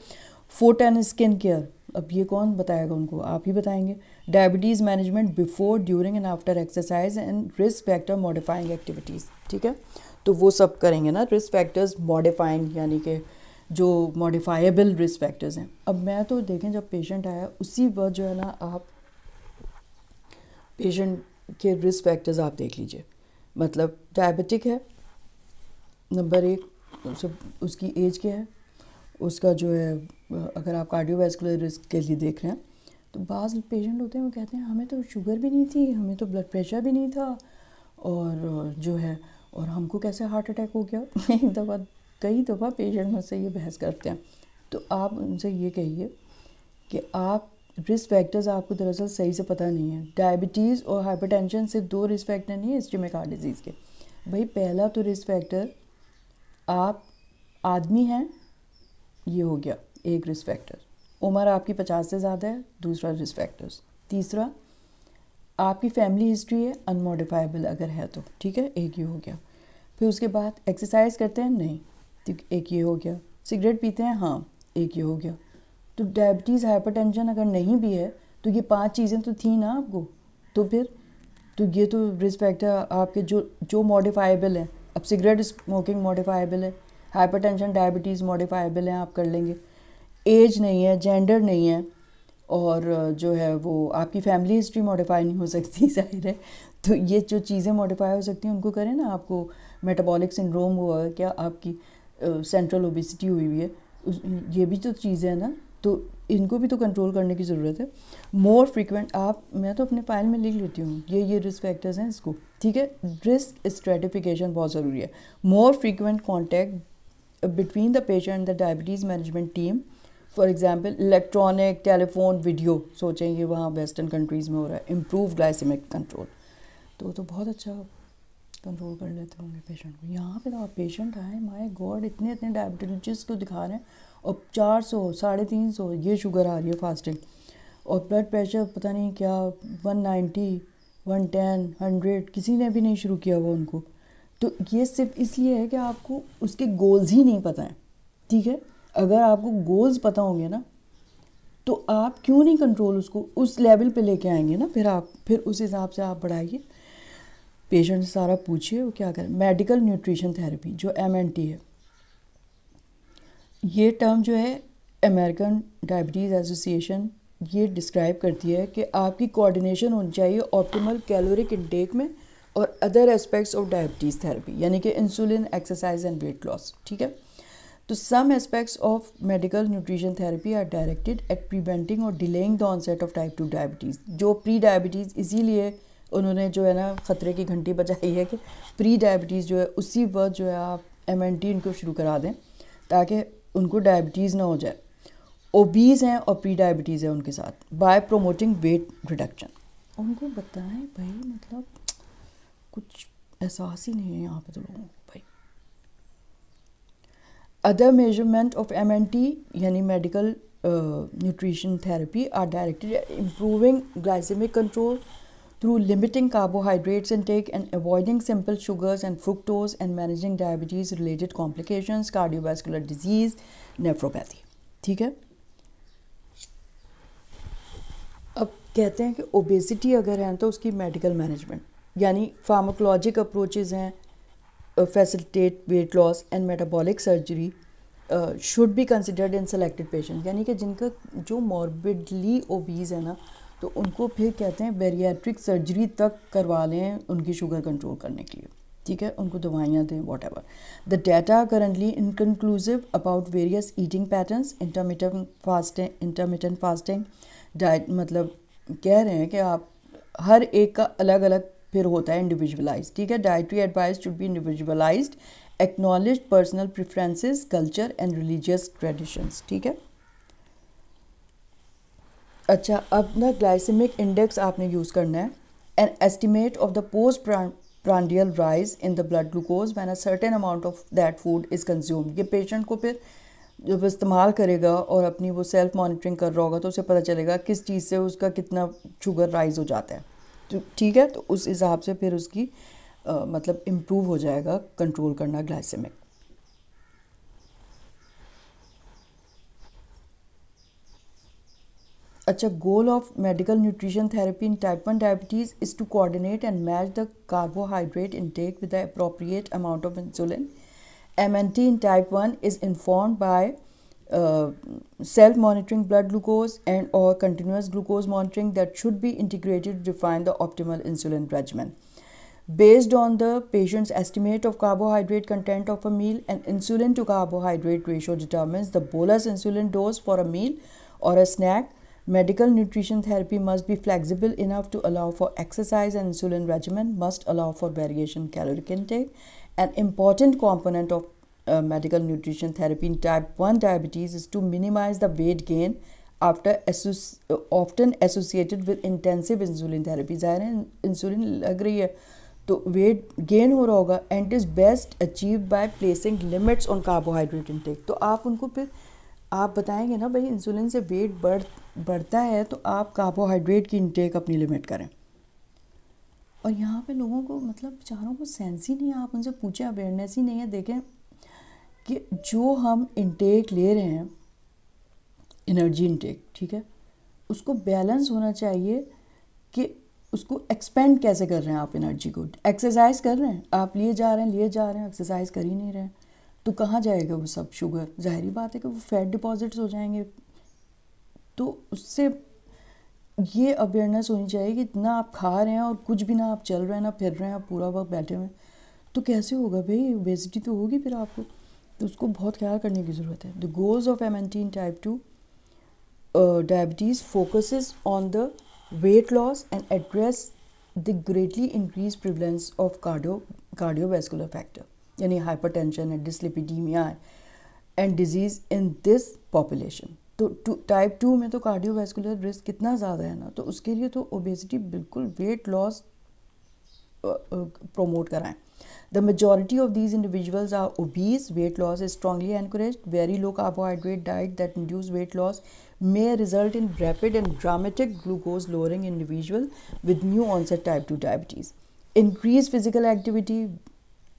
फुट एंड स्किन केयर अब ये कौन बताएगा उनको? आप ही बताएँगे। Diabetes management before during and after exercise and risk factor modifying activities ठीक है? तो वो सब करेंगे ना रिस्क फैक्टर्स मॉडिफाइंग यानी कि जो मॉडिफाइबल रिस्क फैक्टर्स हैं। अब मैं तो देखें, जब पेशेंट आया, उसी वक्त जो है ना, आप पेशेंट के रिस्क फैक्टर्स आप देख लीजिए। मतलब डायबिटिक है नंबर एक सब उसकी एज क्या है, उसका जो है, अगर आप कार्डियोवैस्कुलर रिस्क के लिए देख रहे हैं तो बाज़ पेशेंट होते हैं, वो कहते हैं, हमें तो शुगर भी नहीं थी, हमें तो ब्लड प्रेशर भी नहीं था, और जो है और हमको कैसे हार्ट अटैक हो गया? एक दफ़ा, कई दफ़ा पेशेंट मुझसे ये बहस करते हैं। तो आप उनसे ये कहिए कि आप रिस्क फैक्टर्स आपको दरअसल सही से पता नहीं है। डायबिटीज़ और हाइपरटेंशन से दो रिस्क फैक्टर नहीं है स्टमक हार्ट डिज़ीज़ के। भाई, पहला तो रिस्क फैक्टर आप आदमी हैं, ये हो गया, एक रिस्क फैक्टर उम्र आपकी पचास से ज़्यादा है, दूसरा रिस्क फैक्टर्स तीसरा आपकी फैमिली हिस्ट्री है अनमोडिफाइबल अगर है तो ठीक है? एक ये हो गया। फिर उसके बाद एक्सरसाइज करते हैं? नहीं। तो एक ये हो गया। सिगरेट पीते हैं? हाँ एक ये हो गया। तो डायबिटीज़ हाइपरटेंशन अगर नहीं भी है तो ये पाँच चीज़ें तो थी ना आपको। तो फिर तो ये तो रिस्पेक्ट है आपके जो जो मॉडिफाइबल है। अब सिगरेट स्मोकिंग मॉडिफाइबल है हाइपरटेंशन डायबिटीज़ मॉडिफाइबल है, आप कर लेंगे। एज नहीं है जेंडर नहीं है और जो है वो आपकी फैमिली हिस्ट्री मॉडिफाई नहीं हो सकती ज़ाहिर है। तो ये जो चीज़ें मॉडिफाई हो सकती हैं, उनको करें ना आपको मेटाबॉलिक सिंड्रोम हुआ है, क्या आपकी सेंट्रल ओबिसिटी हुई हुई है ये भी तो चीज़ें हैं ना। तो इनको भी तो कंट्रोल करने की ज़रूरत है। मोर फ्रिक्वेंट आप, मैं तो अपने फ़ाइल में लिख लेती हूँ, ये ये रिस्क फैक्टर्स हैं इसको, ठीक है? रिस्क स्ट्रेटिफिकेशन बहुत ज़रूरी है। More frequent contact between the patient the diabetes management team for example electronic telephone video सोचें ये वहाँ वेस्टर्न कंट्रीज़ में हो रहा है इम्प्रूव ग्लाइसिमिक कंट्रोल तो तो बहुत अच्छा कंट्रोल कर लेते होंगे पेशेंट को। यहाँ पे तो आप पेशेंट आए माय गॉड इतने इतने डायबिटीज़ को दिखा रहे हैं। और चार सौ, साढ़े तीन सौ, ये शुगर आ रही है फास्टिंग और ब्लड प्रेशर पता नहीं क्या one ninety one ten hundred किसी ने भी नहीं शुरू किया हुआ उनको। तो ये सिर्फ़ इसलिए है कि आपको उसके गोल्स ही नहीं पता हैं, ठीक है? अगर आपको गोल्स पता होंगे ना तो आप क्यों नहीं कंट्रोल उसको? उस लेवल पे लेके आएँगे ना, फिर आप, फिर उस हिसाब से आप बढ़ाइए। पेशेंट सारा पूछिए, वो क्या करें? मेडिकल न्यूट्रिशन थेरेपी जो एम एन टी है। ये टर्म जो है अमेरिकन डायबिटीज़ एसोसिएशन ये डिस्क्राइब करती है कि आपकी कोऑर्डिनेशन होनी चाहिए ऑप्टिमल कैलोरिक इनटेक में और other aspects of diabetes therapy यानी कि insulin exercise and weight loss ठीक है? तो some aspects of medical nutrition therapy are directed at preventing or delaying the onset of type two diabetes जो pre diabetes इसीलिए उन्होंने जो है ना ख़तरे की घंटी बजाई है कि प्री डायबिटीज़ जो है उसी वक्त जो है आप एम एन टी इनको शुरू करा दें ताकि उनको डायबिटीज़ ना हो जाए। ओबीज़ हैं और प्री डायबिटीज़ है उनके साथ। बाय प्रोमोटिंग वेट रिडक्शन उनको बताएँ भाई मतलब कुछ एहसास ही नहीं है यहाँ पे तो लोगों को। Other measurement of M N T यानी medical nutrition therapy are directed improving glycemic control through limiting carbohydrates and take and avoiding simple sugars and fructose and managing diabetes related complication cardiovascular disease nephropathy ठीक है? अब कहते हैं कि obesity अगर है तो उसकी मेडिकल मैनेजमेंट यानी फार्माकोलॉजिक अप्रोचेज हैं facilitate weight loss and metabolic surgery should be considered in selected patient यानी कि जिनका जो मॉर्बिडली ओबीज है ना तो उनको फिर कहते हैं बेरियाट्रिक सर्जरी तक करवा लें उनकी शुगर कंट्रोल करने के लिए। ठीक है? उनको दवाइयाँ दें whatever the data currently inconclusive about various eating patterns intermediate fasting intermediate fasting diet मतलब कह रहे हैं कि आप हर एक का अलग अलग फिर होता है इंडिविजुअलाइज ठीक है? Dietary advice should be individualize acknowledge personal preferences culture and religious traditions ठीक है? अच्छा अब ना ग्लाइसेमिक इंडेक्स आपने यूज़ करना है। An estimate of the post prandial rise in the blood glucose when a certain amount of that food is consume ये patient को फिर जब इस्तेमाल करेगा और अपनी वो सेल्फ मॉनिटरिंग कर रहा होगा तो उसे पता चलेगा किस चीज़ से उसका कितना शुगर राइज हो जाता है। तो ठीक है तो उस हिसाब से फिर उसकी आ, मतलब इम्प्रूव हो जाएगा कंट्रोल करना ग्लाइसेमिक अच्छा goal of medical nutrition therapy in type one diabetes is to coordinate and match the carbohydrate intake with the appropriate amount of insulin MNT in type 1 is informed by uh, self-monitoring blood glucose and or continuous glucose monitoring that should be integrated to define the optimal insulin regimen. Based on the patient's estimate of carbohydrate content of a meal, an insulin to carbohydrate ratio determines the bolus insulin dose for a meal or a snack. Medical nutrition therapy must be flexible enough to allow for exercise and insulin regimen must allow for variation caloric intake an important component of therapy in type 1 diabetes is to minimize the weight gain after associ- uh, often associated with intensive insulin therapy. ज़ाहिर है insulin लग रही है तो weight gain हो रहा होगा and is best achieve by placing limits on carbohydrate intake तो आप उनको फिर आप बताएँगे ना भाई इंसुलिन से वेट बढ़ बढ़ता है तो आप कार्बोहाइड्रेट की इनटेक अपनी लिमिट करें। और यहाँ पे लोगों को मतलब बेचारों को सेंस ही नहीं है आप उनसे पूछें अवेयरनेस ही नहीं है देखें। कि जो हम इनटेक ले रहे हैं एनर्जी इनटेक ठीक है? उसको बैलेंस होना चाहिए कि उसको एक्सपेंड कैसे कर रहे हैं आप एनर्जी को? एक्सरसाइज कर रहे हैं? आप लिए जा रहे हैं, लिए जा रहे हैं एक्सरसाइज कर ही नहीं रहे हैं। तो कहाँ जाएगा वो सब शुगर ज़ाहिर बात है कि वो फैट डिपॉजिट्स हो जाएँगे। तो उससे ये अवेयरनेस होनी चाहिए कि इतना आप खा रहे हैं और कुछ भी ना आप चल रहे हैं, ना फिर रहे हैं, आप पूरा वक्त बैठे हुए तो कैसे होगा भाई? ओबेसिटी तो होगी फिर आपको। तो उसको बहुत ख्याल करने की ज़रूरत है। The goals of M N in type two diabetes focuses on the weight loss and address the greatly increase prevalence of cardio cardiovascular factor यानी hypertension and dyslipidemia and disease in this population तो type two में तो cardiovascular risk कितना ज़्यादा है ना तो उसके लिए तो ओबेसिटी बिल्कुल वेट लॉस promote कराएँ। The majority of these individuals are obese. Weight loss is strongly encouraged. Very low carbohydrate diet that induce weight loss may result in rapid and dramatic glucose lowering individual with new onset type 2 diabetes. Increase physical activity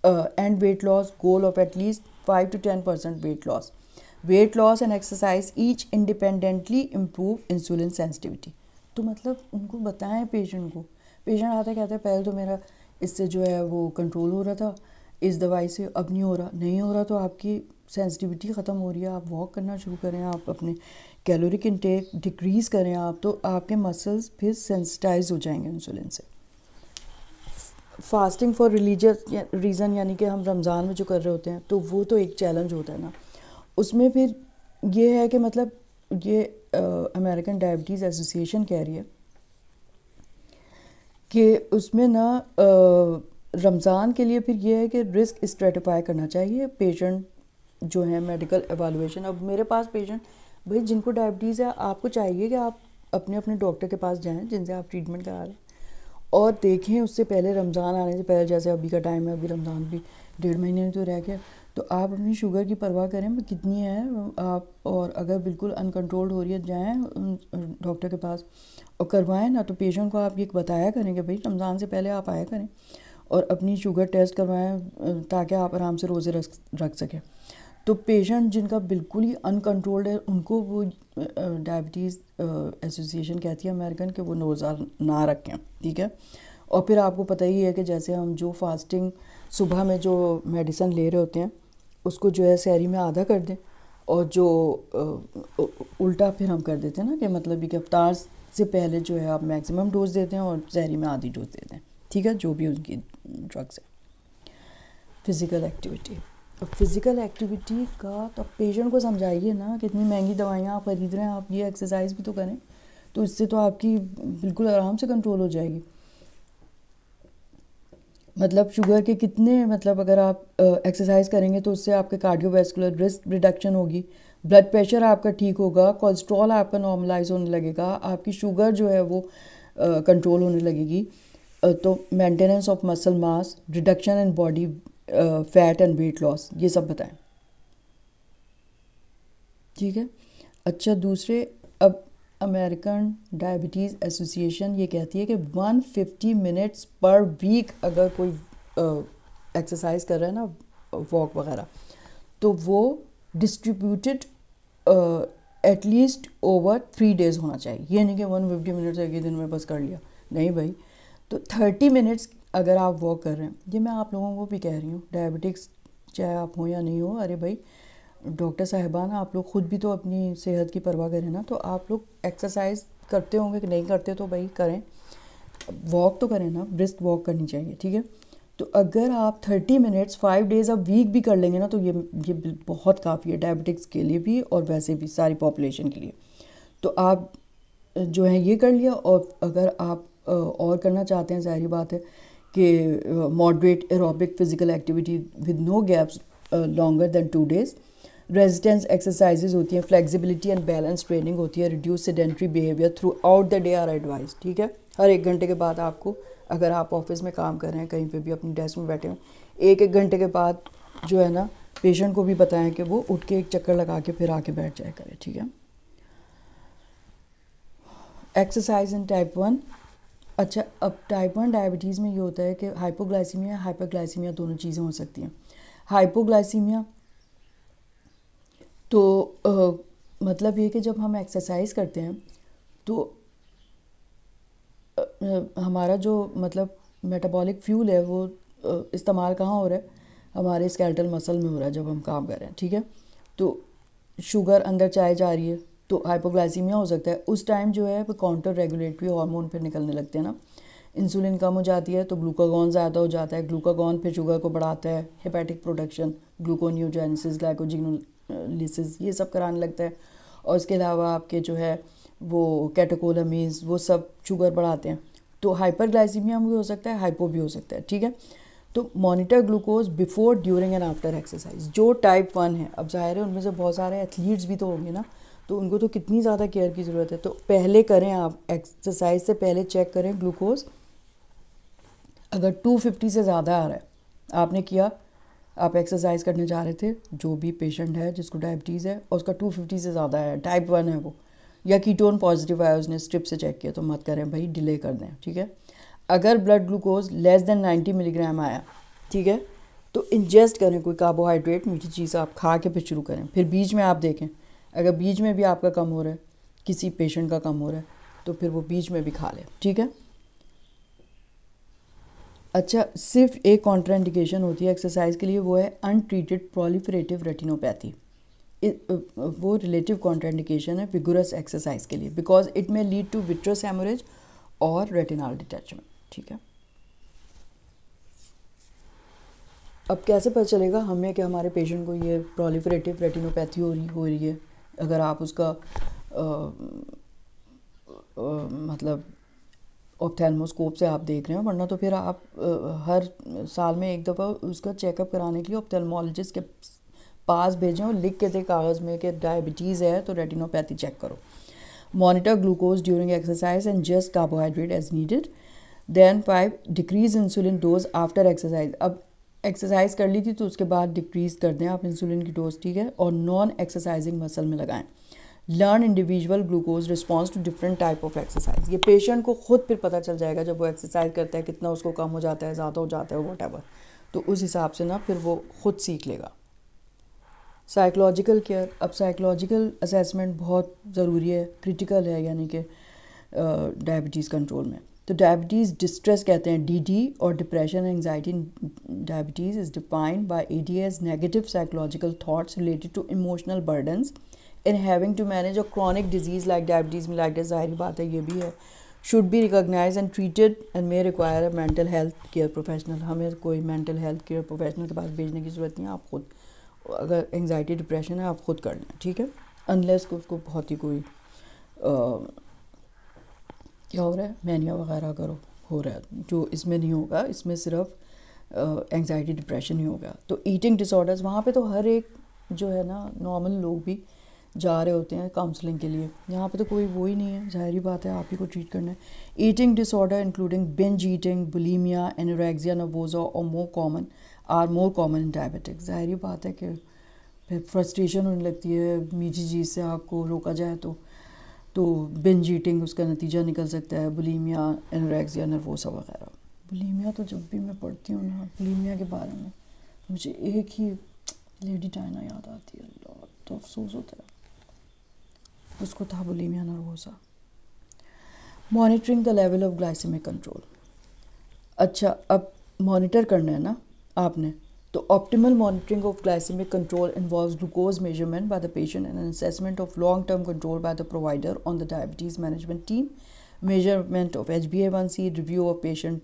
uh, and weight loss goal of at least 5 to 10% weight loss. Weight loss and exercise each independently improve insulin sensitivity तो मतलब उनको बताएँ patient को patient आते कहते हैं पहले तो मेरा इससे जो है वो कंट्रोल हो रहा था। इस दवाई से अब नहीं हो रहा। नहीं हो रहा तो आपकी सेंसिटिविटी ख़त्म हो रही है। आप वॉक करना शुरू करें। आप अपने कैलोरिक इंटेक डिक्रीज़ करें आप तो आपके मसल्स फिर सेंसिटाइज हो जाएँगे इंसुलिन से। फास्टिंग फॉर रिलीजियस रीज़न यानी कि हम रमज़ान में जो कर रहे होते हैं तो वो तो एक चैलेंज होता है ना। उसमें फिर ये है कि मतलब ये अमेरिकन डायबिटीज़ एसोसिएशन कह रही है कि उसमें ना रमज़ान के लिए फिर ये है कि रिस्क स्ट्रेटिफाई करना चाहिए। पेशेंट जो है मेडिकल एवालुएशन अब मेरे पास पेशेंट भाई, जिनको डायबिटीज़ है, आपको चाहिए कि आप अपने अपने डॉक्टर के पास जाएँ, जिनसे आप ट्रीटमेंट करा लें। और देखें, उससे पहले रमज़ान आने से पहले, जैसे अभी का टाइम है, अभी रमज़ान भी डेढ़ महीने में तो रह गया तो आप अपनी शुगर की परवाह करें कितनी है, आप और अगर बिल्कुल अनकंट्रोल्ड हो रही है, जाएँ डॉक्टर के पास और करवाएँ, ना तो पेशेंट को आप ये बताया करें कि भाई रमज़ान से पहले आप आया करें और अपनी शुगर टेस्ट करवाएँ ताकि आप आराम से रोज़े रख रख सकें। तो पेशेंट जिनका बिल्कुल ही अनकंट्रोल्ड है, उनको वो डायबिटीज़ एसोसिएशन कहती है अमेरिकन कि वो रोज़ा ना रखें, ठीक है? और फिर आपको पता ही है कि जैसे हम जो फास्टिंग सुबह में जो मेडिसन ले रहे होते हैं उसको जो है शहरी में आधा कर दें और जो उल्टा फिर हम कर देते हैं ना कि मतलब कि अवतार से पहले जो है आप मैक्सिमम डोज देते हैं और शहरी में आधी डोज देते हैं ठीक है? जो भी उनकी ड्रग्स है। फ़िज़िकल एक्टिविटी अब फ़िज़िकल एक्टिविटी का तो आप पेशेंट को समझाइए ना कि इतनी महँगी दवाइयाँ आप खरीद रहे हैं, आप ये एक्सरसाइज भी तो करें तो इससे तो आपकी बिल्कुल आराम से कंट्रोल हो जाएगी। मतलब शुगर के कितने मतलब अगर आप एक्सरसाइज करेंगे तो उससे आपके कार्डियोवैस्कुलर रिस्क रिडक्शन होगी। ब्लड प्रेशर आपका ठीक होगा कोलेस्ट्रॉल आपका नॉर्मलाइज होने लगेगा, आपकी शुगर जो है वो कंट्रोल होने लगेगी। तो maintenance of muscle mass reduction in body fat and weight loss ये सब बताएँ। ठीक है? अच्छा दूसरे, अब अमेरिकन डायबिटीज़ एसोसिएशन ये कहती है कि 150 मिनट्स पर वीक अगर कोई एक्सरसाइज कर रहा है ना वॉक वगैरह तो वो distributed at least over three days होना चाहिए। ये नहीं कि वन फिफ्टी मिनट्स एक ही दिन में बस कर लिया। नहीं भाई। तो थर्टी मिनट्स अगर आप वॉक कर रहे हैं, ये मैं आप लोगों को भी कह रही हूँ डायबिटिक्स चाहे आप हो या नहीं हो, अरे भाई डॉक्टर साहिबान, आप लोग ख़ुद भी तो अपनी सेहत की परवाह करें ना तो आप लोग एक्सरसाइज करते होंगे कि नहीं करते तो भाई करें। वॉक तो करें ना ब्रिस्क वॉक करनी चाहिए, ठीक है? तो अगर आप थर्टी मिनट्स फाइव डेज़ अब वीक भी कर लेंगे ना तो ये ये बहुत काफ़ी है डायबिटिक्स के लिए भी और वैसे भी सारी पॉपुलेशन के लिए। तो आप, जो है ये कर लिया और अगर आप और करना चाहते हैं, ज़ाहरी बात है कि moderate aerobic physical activity with no gaps longer than two days residence exercises होती हैं फ्लेक्सिबिलिटी एंड बैलेंस ट्रेनिंग होती है reduce sedentary behaviour throughout the day are advise ठीक है? हर एक घंटे के बाद आपको, अगर आप ऑफ़िस में काम कर रहे हैं, कहीं पे भी अपनी डेस्क में बैठे हैं, एक एक घंटे के बाद जो है ना पेशेंट को भी बताएँ कि वो उठ के एक चक्कर लगा के फिर आके बैठ जाए करें, ठीक है? एक्सरसाइज इन टाइप वन अच्छा अब टाइप वन डायबिटीज़ में ये होता है कि हाइपोग्लाइसीमिया हाइपरग्लाइसीमिया दोनों चीज़ें हो सकती हैं। हाइपोग्लाइसीमिया तो आ, मतलब ये कि जब हम एक्सरसाइज करते हैं तो आ, हमारा जो मतलब मेटाबॉलिक फ्यूल है वो इस्तेमाल कहाँ हो रहा है? हमारे स्केल्टल मसल में हो रहा है जब हम काम कर रहे हैं ठीक है? तो शुगर अंदर चाय जा रही है तो हाइपोग्लाइसीमिया हो सकता है। उस टाइम जो है वो काउंटर रेगुलेटरी हार्मोन फिर निकलने लगते हैं ना। इंसुलिन कम हो जाती है तो ग्लूकागॉन ज़्यादा हो जाता है। ग्लूकागॉन फिर शुगर को बढ़ाता है। हेपेटिक प्रोडक्शन ग्लूकोन्यूजेनेसिस ग्लाइकोजिनोलिसिस ये सब कराने लगता है। और इसके अलावा आपके जो है वो कैटोकोलामीज वो सब शुगर बढ़ाते हैं। तो हाइपरग्लाइसीमिया भी हो सकता है हाइपो भी हो सकता है, ठीक है? तो monitor glucose before during and after exercise जो टाइप वन है, अब ज़ाहिर है उनमें से बहुत सारे एथलीट्स भी तो होंगे ना तो उनको तो कितनी ज़्यादा केयर की ज़रूरत है। तो पहले करें आप एक्सरसाइज से पहले चेक करें ग्लूकोज अगर 250 से ज़्यादा आ रहा है, आपने किया आप एक्सरसाइज करने जा रहे थे, जो भी पेशेंट है, जिसको डायबिटीज़ है उसका 250 से ज़्यादा है टाइप वन है वो। या कीटोन पॉजिटिव आया उसने स्ट्रिप से चेक किया तो मत करें भाई डिले कर दें, ठीक है? अगर blood glucose less than 90 milligram आया, ठीक है? तो इंजेस्ट करें कोई कार्बोहाइड्रेट मीठी चीज़ आप खा के फिर शुरू करें। फिर बीच में आप देखें, अगर बीच में भी आपका कम हो रहा है, किसी पेशेंट का कम हो रहा है तो फिर वो बीच में भी खा लें, ठीक है? अच्छा सिर्फ़ एक कॉन्ट्राइंडिकेशन होती है एक्सरसाइज के लिए वो है अनट्रीटेड प्रोलिफरेटिव रेटिनोपैथी। वो रिलेटिव कॉन्ट्राइंडिकेशन है विगुरस एक्सरसाइज के लिए because it may lead to vitreous haemorrhage और रेटिनाल डिटैचमेंट ठीक है? अब कैसे पता चलेगा हमें कि हमारे पेशेंट को ये प्रोलिफरेटिव रेटिनोपैथी हो रही हो रही है? अगर आप उसका आ, आ, मतलब ऑप्थेलमोस्कोप से आप देख रहे हैं, वरना तो फिर आप हर साल में एक दफ़ा उसका चेकअप कराने के लिए ऑप्थेलमोलॉजिस्ट के पास भेजें और लिख के दे कागज़ में कि डायबिटीज़ है तो रेटिनोपैथी चेक करो। Monitor glucose during exercise and just carbohydrate as needed then five decrease insulin dose after exercise अब एक्सरसाइज कर ली थी तो उसके बाद डिक्रीज़ कर दें आप इंसुलिन की डोज ठीक है? और नॉन एक्सरसाइजिंग मसल में लगाएँ। Learn individual glucose response to different type of exercise ये पेशेंट को खुद फिर पता चल जाएगा जब वो एक्सरसाइज करता है, कितना उसको कम हो जाता है, ज़्यादा हो जाता है वट तो उस हिसाब से ना फिर वो खुद सीख लेगा। साइकोलॉजिकल केयर अब साइकोलॉजिकल असेसमेंट बहुत ज़रूरी है क्रिटिकल है यानी कि डायबिटीज़ कंट्रोल में। तो डायबिटीज़ डिस्ट्रेस कहते हैं डी और depression anxiety diabetes is defined by A D as negative psychological thoughts related to emotional burdens in having to manage a chronic disease like diabetes में like ज़ाहिर बात है ये भी है should be recognise and treated and may require mental health care professional हमें कोई mental health care professional के पास भेजने की ज़रूरत नहीं है आप खुद अगर एंगजाइटी डिप्रेशन है आप खुद कर लें ठीक है अनलेस को उसको बहुत ही कोई क्या हो रहा है मैनिया वगैरह करो, हो रहा है। जो इसमें नहीं होगा, इसमें सिर्फ़ एंगजाइटी डिप्रेशन ही होगा। तो ईटिंग डिसऑर्डर्स वहाँ पे तो हर एक जो है ना नॉर्मल लोग भी जा रहे होते हैं काउंसलिंग के लिए। यहाँ पे तो कोई वो ही नहीं है। ज़ाहरी बात है, आप ही को ट्रीट करना है। Eating disorder including binge eating bulimia anorexia nervosa और more common are more common in diabetic ज़ाहरी बात है कि फिर फ्रस्ट्रेशन होने लगती है। मीठी चीज़ से आपको रोका जाए तो तो बेंज ईटिंग उसका नतीजा निकल सकता है। बुलीमिया एनोरेक्सिया नर्वोसा वगैरह। बुलीमिया तो जब भी मैं पढ़ती हूँ ना बुलीमिया के बारे में, मुझे एक ही लेडी डायना याद आती है। अल्लाह तो अफसोस होता है। उसको था bulimia nervosa. Monitoring the level of glycemic control. अच्छा अब मॉनिटर करना है ना आपने? तो optimal monitoring of glycemic control involve glucose measurement by the patient and assessment of long term control by the provider on the diabetes management team. Measurement of H B A C, review of patient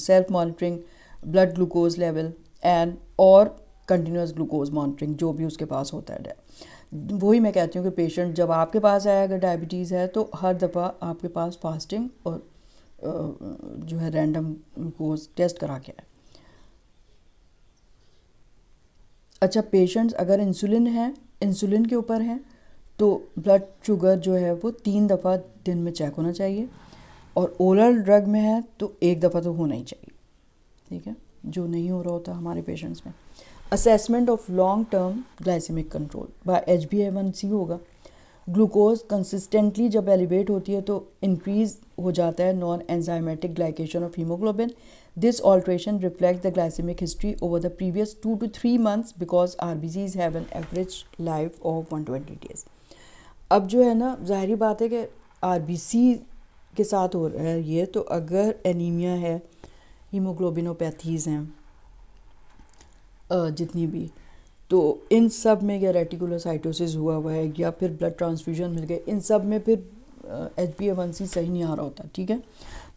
self monitoring, blood glucose level and or continuous glucose monitoring, जो भी उसके पास होता है। वही मैं कहती हूँ कि पेशेंट जब आपके पास आया, अगर डायबिटीज़ है तो हर दफ़ा आपके पास फास्टिंग और जो है रैंडम ग्लूकोज टेस्ट करा के आए। अच्छा पेशेंट्स अगर इंसुलिन है इंसुलिन के ऊपर है तो ब्लड शुगर जो है वो तीन दफ़ा दिन में चेक होना चाहिए और ओरल ड्रग में है तो एक दफ़ा तो होना ही चाहिए। ठीक है? जो नहीं हो रहा होता हमारे पेशेंट्स में। Assessment of long term glycemic control by H B A one C होगा। ग्लूकोज कंसिस्टेंटली जब एलिवेट होती है तो इंक्रीज हो जाता है non enzymatic glycation of haemoglobin this alteration reflect the glycemic history over the previous two two three months because R B Cs have an average life of one twenty days अब जो है ना, ज़ाहरी बात है कि आर बी सी के साथ हो रहा है ये तो अगर एनीमिया है हीमोग्लोबिनोपैथीज़ हैं जितनी भी। तो इन सब में या रेटिकुलोसाइटोसिस हुआ हुआ है या फिर ब्लड ट्रांसफ्यूजन मिल गए इन सब में फिर एच बी वन सी सही नहीं आ रहा होता, ठीक है?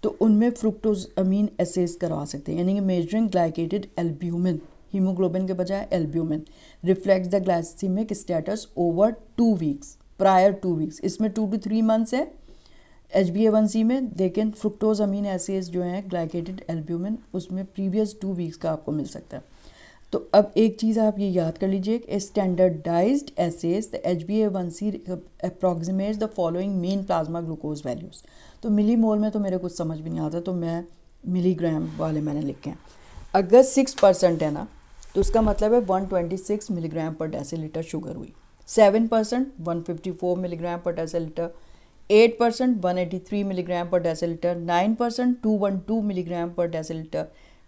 तो उनमें फ्रुक्टोज अमीन एसेस करवा सकते हैं, यानी कि मेजरिंग ग्लाइकेटेड एल्ब्यूमिन हीमोग्लोबिन के बजाय albumin reflect the glycemic status over two weeks prior two weeks इसमें टू टू थ्री मंथ्स है H B A one C में, लेकिन फ्रुक्टोज अमीन एसेस जो हैं ग्लाइकेटेड एल्ब्यूमिन उसमें प्रीवियस टू वीक्स का आपको मिल सकता है। तो अब एक चीज़ आप ये याद कर लीजिए कि standardised assays the H B A one C approximate the following mean plasma glucose values तो मिली मोल में तो मेरे कुछ समझ भी नहीं आता तो मैं मिलीग्राम वाले मैंने लिखे हैं। अगर सिक्स परसेंट है ना तो उसका मतलब है one twenty six milligram per decilitre sugar हुई। Seven percent one fifty four milligram per decilitre eight percent one eighty three milligram per decilitre nine percent two one two milligram per decilitre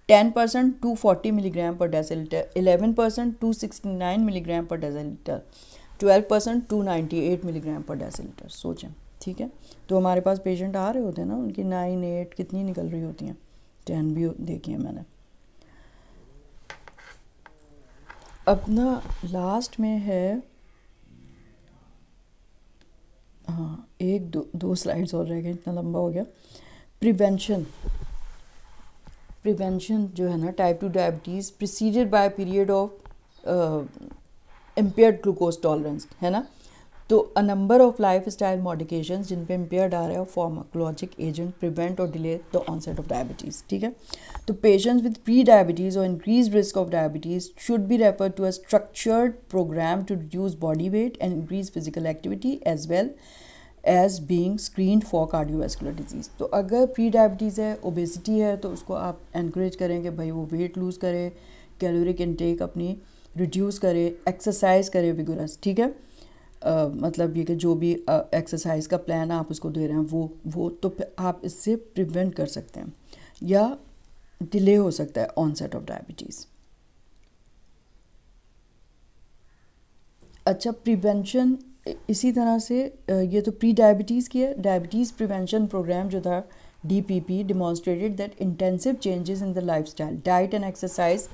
ten percent two forty milligram per decilitre eleven percent two sixty nine milligram per decilitre twelve percent two ninety eight milligram per decilitre सोचें, ठीक है? तो हमारे पास patient आ रहे होते हैं ना, उनकी नाइन एट कितनी निकल रही होती हैं? टेन भी देखी है मैंने। अपना लास्ट में है हाँ एक, दो दो स्लाइड्स और रह गए, इतना लंबा हो गया। प्रिवेंशन प्रिवेंशन जो है ना type two diabetes preceded by period of impaired glucose tolerance है ना? तो a number of life style modification जिन पे इम्पेयर्ड आ रहा है pharmacologic agent prevent or delay the onset of diabetes ठीक है? तो patients with pre diabetes or increase risk of diabetes should be refer to a structured programme to reduce body weight and increase physical activity as well as being screen for cardiovascular disease तो अगर pre diabetes है obesity है तो उसको आप इनक्रेज करें कि भाई वो वेट लूज़ करे कैलोरिक इनटेक अपनी रिड्यूस करे एक्सरसाइज करे विगरस ठीक है? Uh, मतलब ये कि जो भी एक्सरसाइज uh, का प्लान आप उसको दे रहे हैं वो वो तो आप इससे प्रिवेंट कर सकते हैं या डिले हो सकता है ऑनसेट ऑफ़ डायबिटीज़ अच्छा प्रिवेंशन इसी तरह से ये तो प्री डायबिटीज़ की है। डायबिटीज़ प्रिवेंशन प्रोग्राम जो था D P P demonstrated that intensive changes in the life style diet and exercise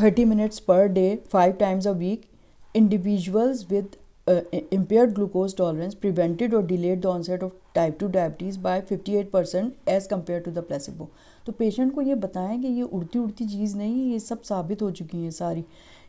thirty minutes per day five times a week individuals with impaired glucose tolerance prevented or delayed the onset of type 2 diabetes by 58% as compared to the placebo. तो patient को ये बताएँ कि ये उड़ती उड़ती चीज़ नहीं ये सब साबित हो चुकी हैं सारी,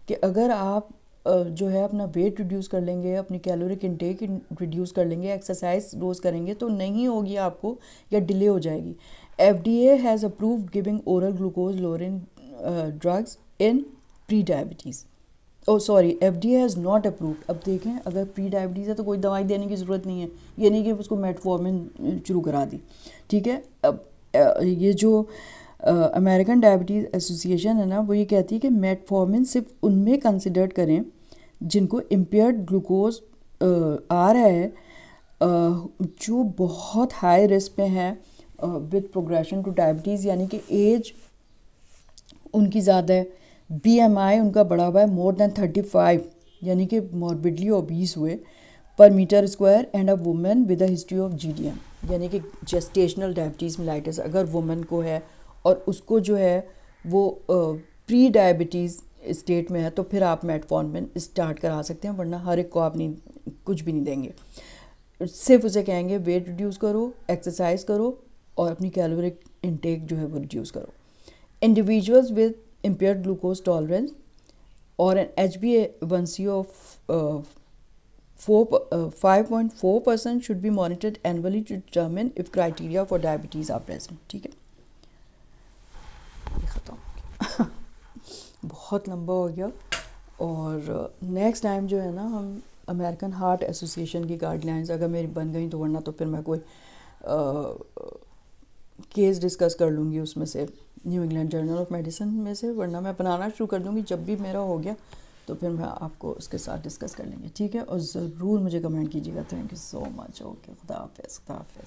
कि अगर आप जो है अपना वेट रिड्यूस कर लेंगे, अपनी कैलोरिक इनटेक रिड्यूस कर लेंगे एक्सरसाइज रोज़ करेंगे तो नहीं होगी आपको या डिले हो जाएगी। F D A has approve giving oral glucose lowering drugs in pre diabetes oh sorry F D has not approved अब देखें, अगर प्री डायबिटीज़ है तो कोई दवाई देने की ज़रूरत नहीं है। ये नहीं कि उसको मेटफॉर्मिन शुरू करा दी। ठीक है? अब ये जो अमेरिकन डायबिटीज़ एसोसिएशन है ना, वो ये कहती है कि मेटफॉर्मिन सिर्फ़ उनमें कंसिडर करें, जिनको इम्पेयर्ड ग्लूकोज आ रहा है जो बहुत हाई रिस्क पे हैं विद प्रोग्रेशन टू डायबिटीज़ यानी कि एज उनकी ज़्यादा है बी एम आई उनका बढ़ा हुआ है मोर देन थर्टी फाइव यानी कि मॉर्बिडली ओबीस हुए per metre square and a women with a history of G D M यानी कि जेस्टेशनल डायबिटीज़ मिलाइटिस अगर वुमेन को है और उसको जो है वो प्री डायबिटीज़ स्टेट में है तो फिर आप मेटफॉर्मिन स्टार्ट करा सकते हैं वरना हर एक को आप नहीं कुछ भी नहीं देंगे। सिर्फ़ उसे कहेंगे वेट रिड्यूस करो एक्सरसाइज करो और अपनी कैलोरिक इनटेक जो है वो रिड्यूस करो। Individuals with impaired glucose tolerance or an HbA1c of uh, 4, uh, 5.4% should be monitored annually to determine if criteria for diabetes are present ठीक है? ख़त्म। हो गया बहुत लंबा हो गया। और नेक्स्ट टाइम जो है ना, हम अमेरिकन हार्ट एसोसिएशन की गाइडलाइंस अगर मेरी बन गई तो वरना तो फिर मैं कोई केस डिस्कस कर लूँगी उसमें से New England journal of medicine में से, वरना मैं बनाना शुरू कर दूँगी। जब भी मेरा हो गया तो फिर मैं आपको उसके साथ डिस्कस कर लेंगे, ठीक है? और ज़रूर मुझे कमेंट कीजिएगा। Thank you so much okay खुदा हाफ़ खुदा हाफ़